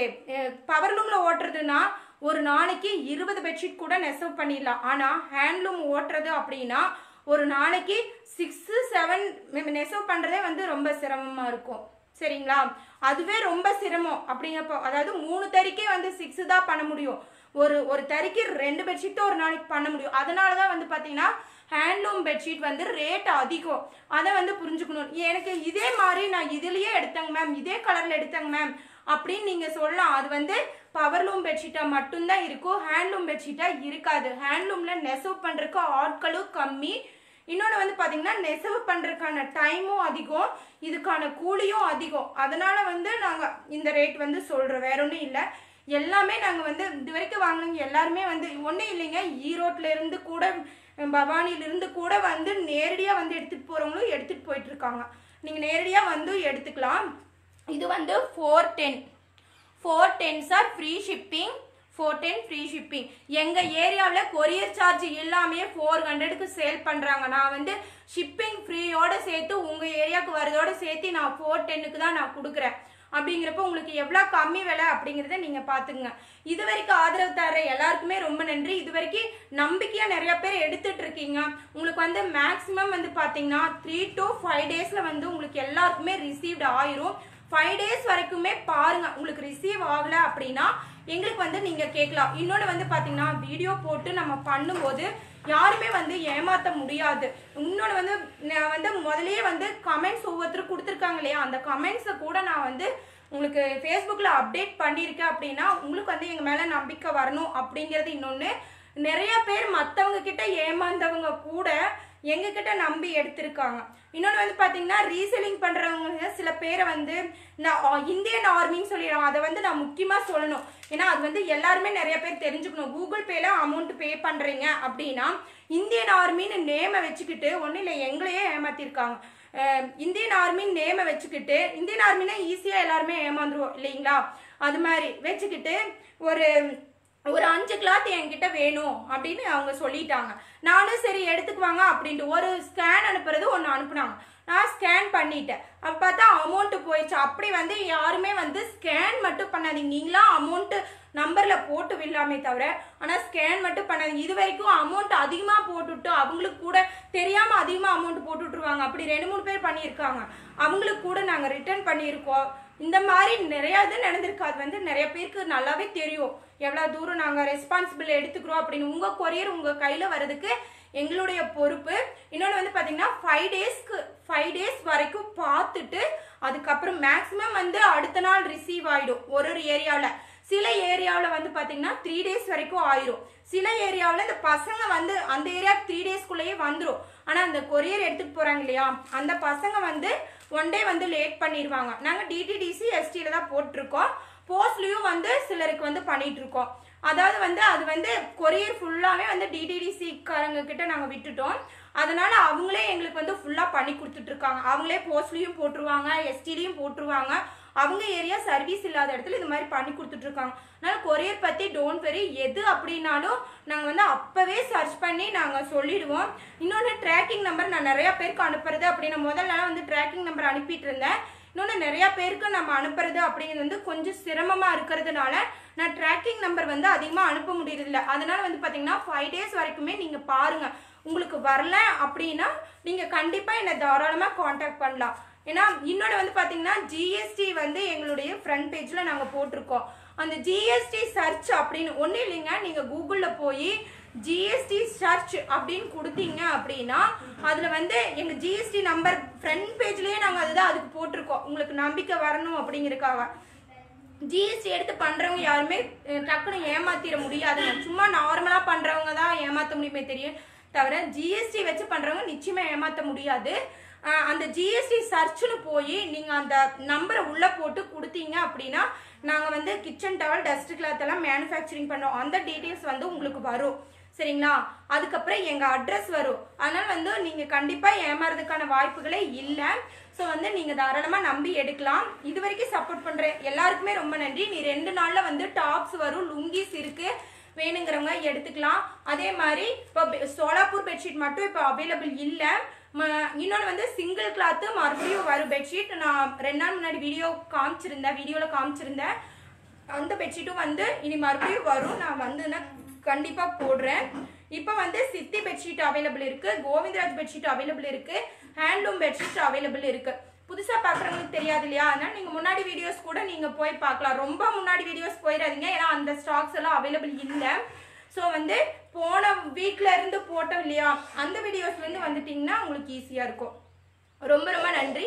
பவர்லூமில் ஓட்டுறதுன்னா ஒரு நாளைக்கு இருபது பெட்ஷீட் கூட நெசவு பண்ணிடலாம். ஆனால் ஹேண்ட்லூம் ஓட்டுறது அப்படின்னா ஒரு நாளைக்கு சிக்ஸு செவன் நெசவு பண்ணுறதே வந்து ரொம்ப சிரமமாக இருக்கும். சரிங்களா? அதுவே ரொம்ப சிரமம். அப்படிங்கப்போ அதாவது மூணு தறிக்கே வந்து சிக்ஸு தான் பண்ண முடியும். ஒரு ஒரு தறிக்கு ரெண்டு பெட்ஷீட் ஒரு நாளைக்கு பண்ண முடியும். அதனால தான் வந்து பார்த்தீங்கன்னா ஹேண்ட்லூம் பெட்ஷீட் வந்து ரேட் அதிகம். அதை வந்து புரிஞ்சுக்கணும். எனக்கு இதே மாதிரி நான் இதுலேயே எடுத்தேங்க மேம் இதே கலரில் எடுத்தேங்க மேம் அப்படின்னு நீங்கள் சொல்லலாம். அது வந்து பவர்லூம் பெட்ஷீட்டாக மட்டும்தான் இருக்கும். ஹேண்ட்லூம் பெட்ஷீட்டாக இருக்காது. ஹேண்ட்லூமில் நெசவு பண்ணுறக்கு ஆட்களும் கம்மி. இன்னொன்று வந்து பார்த்தீங்கன்னா நெசவு பண்ணுறதுக்கான டைமும் அதிகம். இதுக்கான கூலியும் அதிகம். அதனால் வந்து நாங்கள் இந்த ரேட் வந்து சொல்கிறோம் வேற ஒன்றும் இல்லை. எல்லாமே நாங்கள் வந்து இது வரைக்கும் வாங்கினவங்க எல்லாருமே வந்து ஒன்றும் இல்லைங்க. ஈரோட்ல இருந்து கூட பவானியிலிருந்து கூட வந்து நேரடியாக வந்து எடுத்துகிட்டு போகிறவங்களும் எடுத்துகிட்டு போயிட்டுருக்காங்க நீங்கள் நேரடியாக வந்து எடுத்துக்கலாம். இது வந்து four ten four tens are free shipping four ten free shipping எங்கள் ஏரியாவில் கொரியர் சார்ஜ் இல்லாமே ஃபோர் ஹண்ட்ரடுக்கு சேல் பண்ணுறாங்க நான் வந்து ஷிப்பிங் ஃப்ரீயோடு சேர்த்து உங்கள் ஏரியாவுக்கு வரதோட சேர்த்து நான் ஃபோர் டென்னுக்கு தான் நான் கொடுக்குறேன். அப்படிங்கிறப்ப உங்களுக்கு எவ்வளோ கம்மி விலை அப்படிங்கிறத நீங்கள் பார்த்துங்க இது வரைக்கும் ஆதரவு தர எல்லாருக்குமே ரொம்ப நன்றி. இது வரைக்கும் நம்பிக்கையாக நிறைய பேர் எடுத்துட்டு இருக்கீங்க. உங்களுக்கு வந்து மேக்ஸிமம் வந்து பார்த்தீங்கன்னா த்ரீ டு ஃபைவ் டேஸில் வந்து உங்களுக்கு எல்லாருக்குமே ரிசீவ்ட் ஆயிரும். ஃபைவ் டேஸ் வரைக்குமே பாருங்க. உங்களுக்கு ரிசீவ் ஆகல அப்படின்னா எங்களுக்கு வந்து நீங்க கேட்கலாம். இன்னொன்று வந்து பாத்தீங்கன்னா வீடியோ போட்டு நம்ம பண்ணும்போது யாருமே வந்து ஏமாத்த முடியாது. இன்னொன்று வந்து நான் வந்து முதலே வந்து கமெண்ட்ஸ் ஒவ்வொருத்தரும் கொடுத்துருக்காங்க இல்லையா? அந்த கமெண்ட்ஸை கூட நான் வந்து உங்களுக்கு ஃபேஸ்புக்கில் அப்டேட் பண்ணியிருக்கேன் அப்படின்னா உங்களுக்கு வந்து எங்கள் மேலே நம்பிக்கை வரணும் அப்படிங்கிறது இன்னொன்று நிறைய பேர் மற்றவங்க கிட்ட ஏமாந்தவங்க கூட எங்ககிட்ட நம்பி எடுத்திருக்காங்க. இன்னொன்று வந்து பார்த்தீங்கன்னா ரீசெல்லிங் பண்ணுறவங்க சில பேரை வந்து நான் இந்தியன் ஆர்மின்னு சொல்லிடுறாங்க அதை வந்து நான் முக்கியமாக சொல்லணும். ஏன்னா அது வந்து எல்லாருமே நிறைய பேர் தெரிஞ்சுக்கணும். கூகுள் பேல அமௌண்ட் பே பண்ணுறீங்க அப்படின்னா இந்தியன் ஆர்மின்னு நேமை வச்சுக்கிட்டு ஒன்றும் இல்லை எங்களையே ஏமாத்திருக்காங்க. இந்தியன் ஆர்மின்னு நேமை வச்சுக்கிட்டு இந்தியன் ஆர்மினா ஈஸியாக எல்லாருமே ஏமாந்துருவோம் இல்லைங்களா? அது மாதிரி வச்சுக்கிட்டு ஒரு ஒரு அஞ்சு கிளாத் என்கிட்ட வேணும் அப்படின்னு அவங்க சொல்லிட்டாங்க. நானும் சரி எடுத்துக்குவாங்க அப்படின்ட்டு ஒரு ஸ்கேன் அனுப்புறது ஒன்று அனுப்புனாங்க. நான் ஸ்கேன் பண்ணிட்டேன். அப்போ பார்த்தா அமௌண்ட்டு போயிடுச்சு. அப்படி வந்து யாருமே வந்து ஸ்கேன் மட்டும் பண்ணாதீங்க. நீங்களா அமௌண்ட்டு நம்பரில் போட்டு விடலாமே தவிர ஆனால் ஸ்கேன் மட்டும் பண்ணாதீங்க. இது வரைக்கும் அமௌண்ட் அதிகமாக போட்டுவிட்டு அவங்களுக்கு கூட தெரியாமல் அதிகமாக அமௌண்ட் போட்டுட்ருவாங்க அப்படி ரெண்டு மூணு பேர் பண்ணியிருக்காங்க. அவங்களுக்கு கூட நாங்கள் ரிட்டர்ன் பண்ணியிருக்கோம். இந்த மாதிரி நிறையா இது நடந்திருக்கு. அது வந்து நிறைய பேருக்கு நல்லாவே தெரியும். எவ்வளோ தூரம் நாங்கள் ரெஸ்பான்சிபிள் எடுத்துக்கிறோம் அப்படின்னு உங்கள் கொரியர் உங்கள் கையில் வர்றதுக்கு எங்களுடைய பொறுப்பு. இன்னொன்று வந்து பார்த்தீங்கன்னா ஃபைவ் டேஸ்க்கு ஃபைவ் டேஸ் வரைக்கும் பார்த்துட்டு அதுக்கப்புறம் மேக்ஸிமம் வந்து அடுத்த நாள் ரிசீவ் ஆகிடும் ஒரு ஒரு ஏரியாவில் சில ஏரியாவில் வந்து பார்த்தீங்கன்னா த்ரீ டேஸ் வரைக்கும் ஆயிரும். சில ஏரியாவில் இந்த பசங்க வந்து அந்த ஏரியா த்ரீ டேஸ்க்குள்ளேயே வந்துடும் ஆனால் அந்த கொரியர் எடுத்துகிட்டு போகிறாங்க இல்லையா? அந்த பசங்க வந்து ஒன் டே வந்து லேட் பண்ணிடுவாங்க நாங்கள் டிடிடிசி எஸ்டியில் தான் போட்டிருக்கோம். போஸ்ட்லேயும் வந்து சிலருக்கு வந்து பண்ணிட்டு இருக்கோம் அதாவது வந்து அது வந்து கொரியர் ஃபுல்லாகவே வந்து டிடிடிசிக்காரங்க கிட்ட நாங்கள் விட்டுட்டோம். அதனால அவங்களே எங்களுக்கு வந்து ஃபுல்லாக பண்ணி கொடுத்துட்டு இருக்காங்க அவங்களே போஸ்ட்லேயும் போட்டுருவாங்க எஸ்டிலையும் போட்டுருவாங்க. அவங்க ஏரியா சர்வீஸ் இல்லாத இடத்துல இது மாதிரி பண்ணி கொடுத்துட்டு இருக்காங்க அதனால கொரியர் பற்றி டோன்ட் வெரி எது அப்படின்னாலும் நாங்கள் வந்து அப்போவே சர்ச் பண்ணி நாங்கள் சொல்லிடுவோம். இன்னொன்று ட்ராக்கிங் நம்பர் நான் நிறைய பேருக்கு அனுப்புறது அப்படின்னு முதல்ல வந்து ட்ராக்கிங் நம்பர் அனுப்பிட்டு இருந்தேன். இன்னொன்று நிறைய பேருக்கு நம்ம அனுப்புறது அப்படிங்கிறது வந்து கொஞ்சம் சிரமமாக இருக்கிறதுனால நான் ட்ராக்கிங் நம்பர் வந்து அதிகமாக அனுப்ப முடியறதில்ல. அதனால வந்து பார்த்தீங்கன்னா ஃபைவ் டேஸ் வரைக்குமே நீங்கள் பாருங்கள் உங்களுக்கு வரல அப்படின்னா நீங்கள் கண்டிப்பாக என்னை தாராளமாக காண்டாக்ட் பண்ணலாம். ஏன்னா இன்னொன்று வந்து பார்த்தீங்கன்னா ஜிஎஸ்டி வந்து எங்களுடைய ஃப்ரண்ட் பேஜில் நாங்கள் போட்டிருக்கோம். அந்த ஜிஎஸ்டி சர்ச் அப்படின்னு ஒன்றும் இல்லைங்க. நீங்கள் கூகுளில் போய் ஜிஎஸ்டி சர்ச் அப்படின்னு கொடுத்தீங்க அப்படின்னா அதில் வந்து எங்கள் ஜிஎஸ்டி நம்பர் ஃப்ரண்ட் பேஜ்லேயே நாங்கள் அதுதான் அதுக்கு போட்டிருக்கோம். உங்களுக்கு நம்பிக்கை வரணும் அப்படிங்கிறதுக்காக. ஜிஎஸ்டி எடுத்து பண்றவங்க யாருமே டக்குனு டக்குன்னு ஏமாத்திட முடியாதுங்க. சும்மா நார்மலா பண்றவங்க தான் ஏமாத்த முடியுமே தெரியும். தவிர ஜிஎஸ்டி வச்சு பண்றவங்க நிச்சயமா ஏமாத்த முடியாது. அந்த ஜிஎஸ்டி சர்ச்னு போய் நீங்க அந்த நம்பரை உள்ள போட்டு கொடுத்தீங்க அப்படின்னா நாங்க வந்து கிச்சன் டவல் டஸ்ட் கிளாத் எல்லாம் மேனுஃபேக்சரிங் பண்ணோம் அந்த டீடைல்ஸ் வந்து உங்களுக்கு வரும். சரிங்களா? அதுக்கப்புறம் எங்கள் அட்ரஸ் வரும். அதனால் வந்து நீங்கள் கண்டிப்பாக ஏமாறதுக்கான வாய்ப்புகளே இல்லை. ஸோ வந்து நீங்கள் தாராளமாக நம்பி எடுக்கலாம். இது வரைக்கும் சப்போர்ட் பண்ணுறேன் எல்லாருக்குமே ரொம்ப நன்றி. நீ ரெண்டு நாளில் வந்து டாப்ஸ் வரும் லுங்கிஸ் இருக்கு. வேணுங்கிறவங்க எடுத்துக்கலாம். அதே மாதிரி இப்போ சோலாப்பூர் பெட்ஷீட் மட்டும் இப்போ அவைலபிள் இல்லை. இன்னொன்று வந்து சிங்கிள் கிளாத்து மறுபடியும் வரும் பெட்ஷீட் நான் ரெண்டு நாள் முன்னாடி வீடியோ காமிச்சிருந்தேன் வீடியோவில் காமிச்சிருந்தேன். அந்த பெட்ஷீட்டும் வந்து இனி மறுபடியும் வரும். நான் வந்துன்னா கண்டிப்பாக போடுறேன். இப்போ வந்து சித்தி பெட்ஷீட் அவைலபிள் இருக்குது கோவிந்தராஜ் பெட்ஷீட் அவைலபிள் இருக்குது ஹேண்ட்லூம் பெட்ஷீட் அவைலபிள் இருக்குது புதுசாக பார்க்குறவங்களுக்கு தெரியாது இல்லையா? அதனால் நீங்கள் முன்னாடி வீடியோஸ் கூட நீங்கள் போய் பார்க்கலாம். ரொம்ப முன்னாடி வீடியோஸ் போயிடாதீங்க ஏன்னா அந்த ஸ்டாக்ஸ் எல்லாம் அவைலபிள் இல்லை. ஸோ வந்து போன வீட்டில் இருந்து போட்டோம் இல்லையா? அந்த வீடியோஸ்லேருந்து வந்துட்டிங்கன்னா உங்களுக்கு ஈஸியாக இருக்கும். ரொம்ப ரொம்ப நன்றி.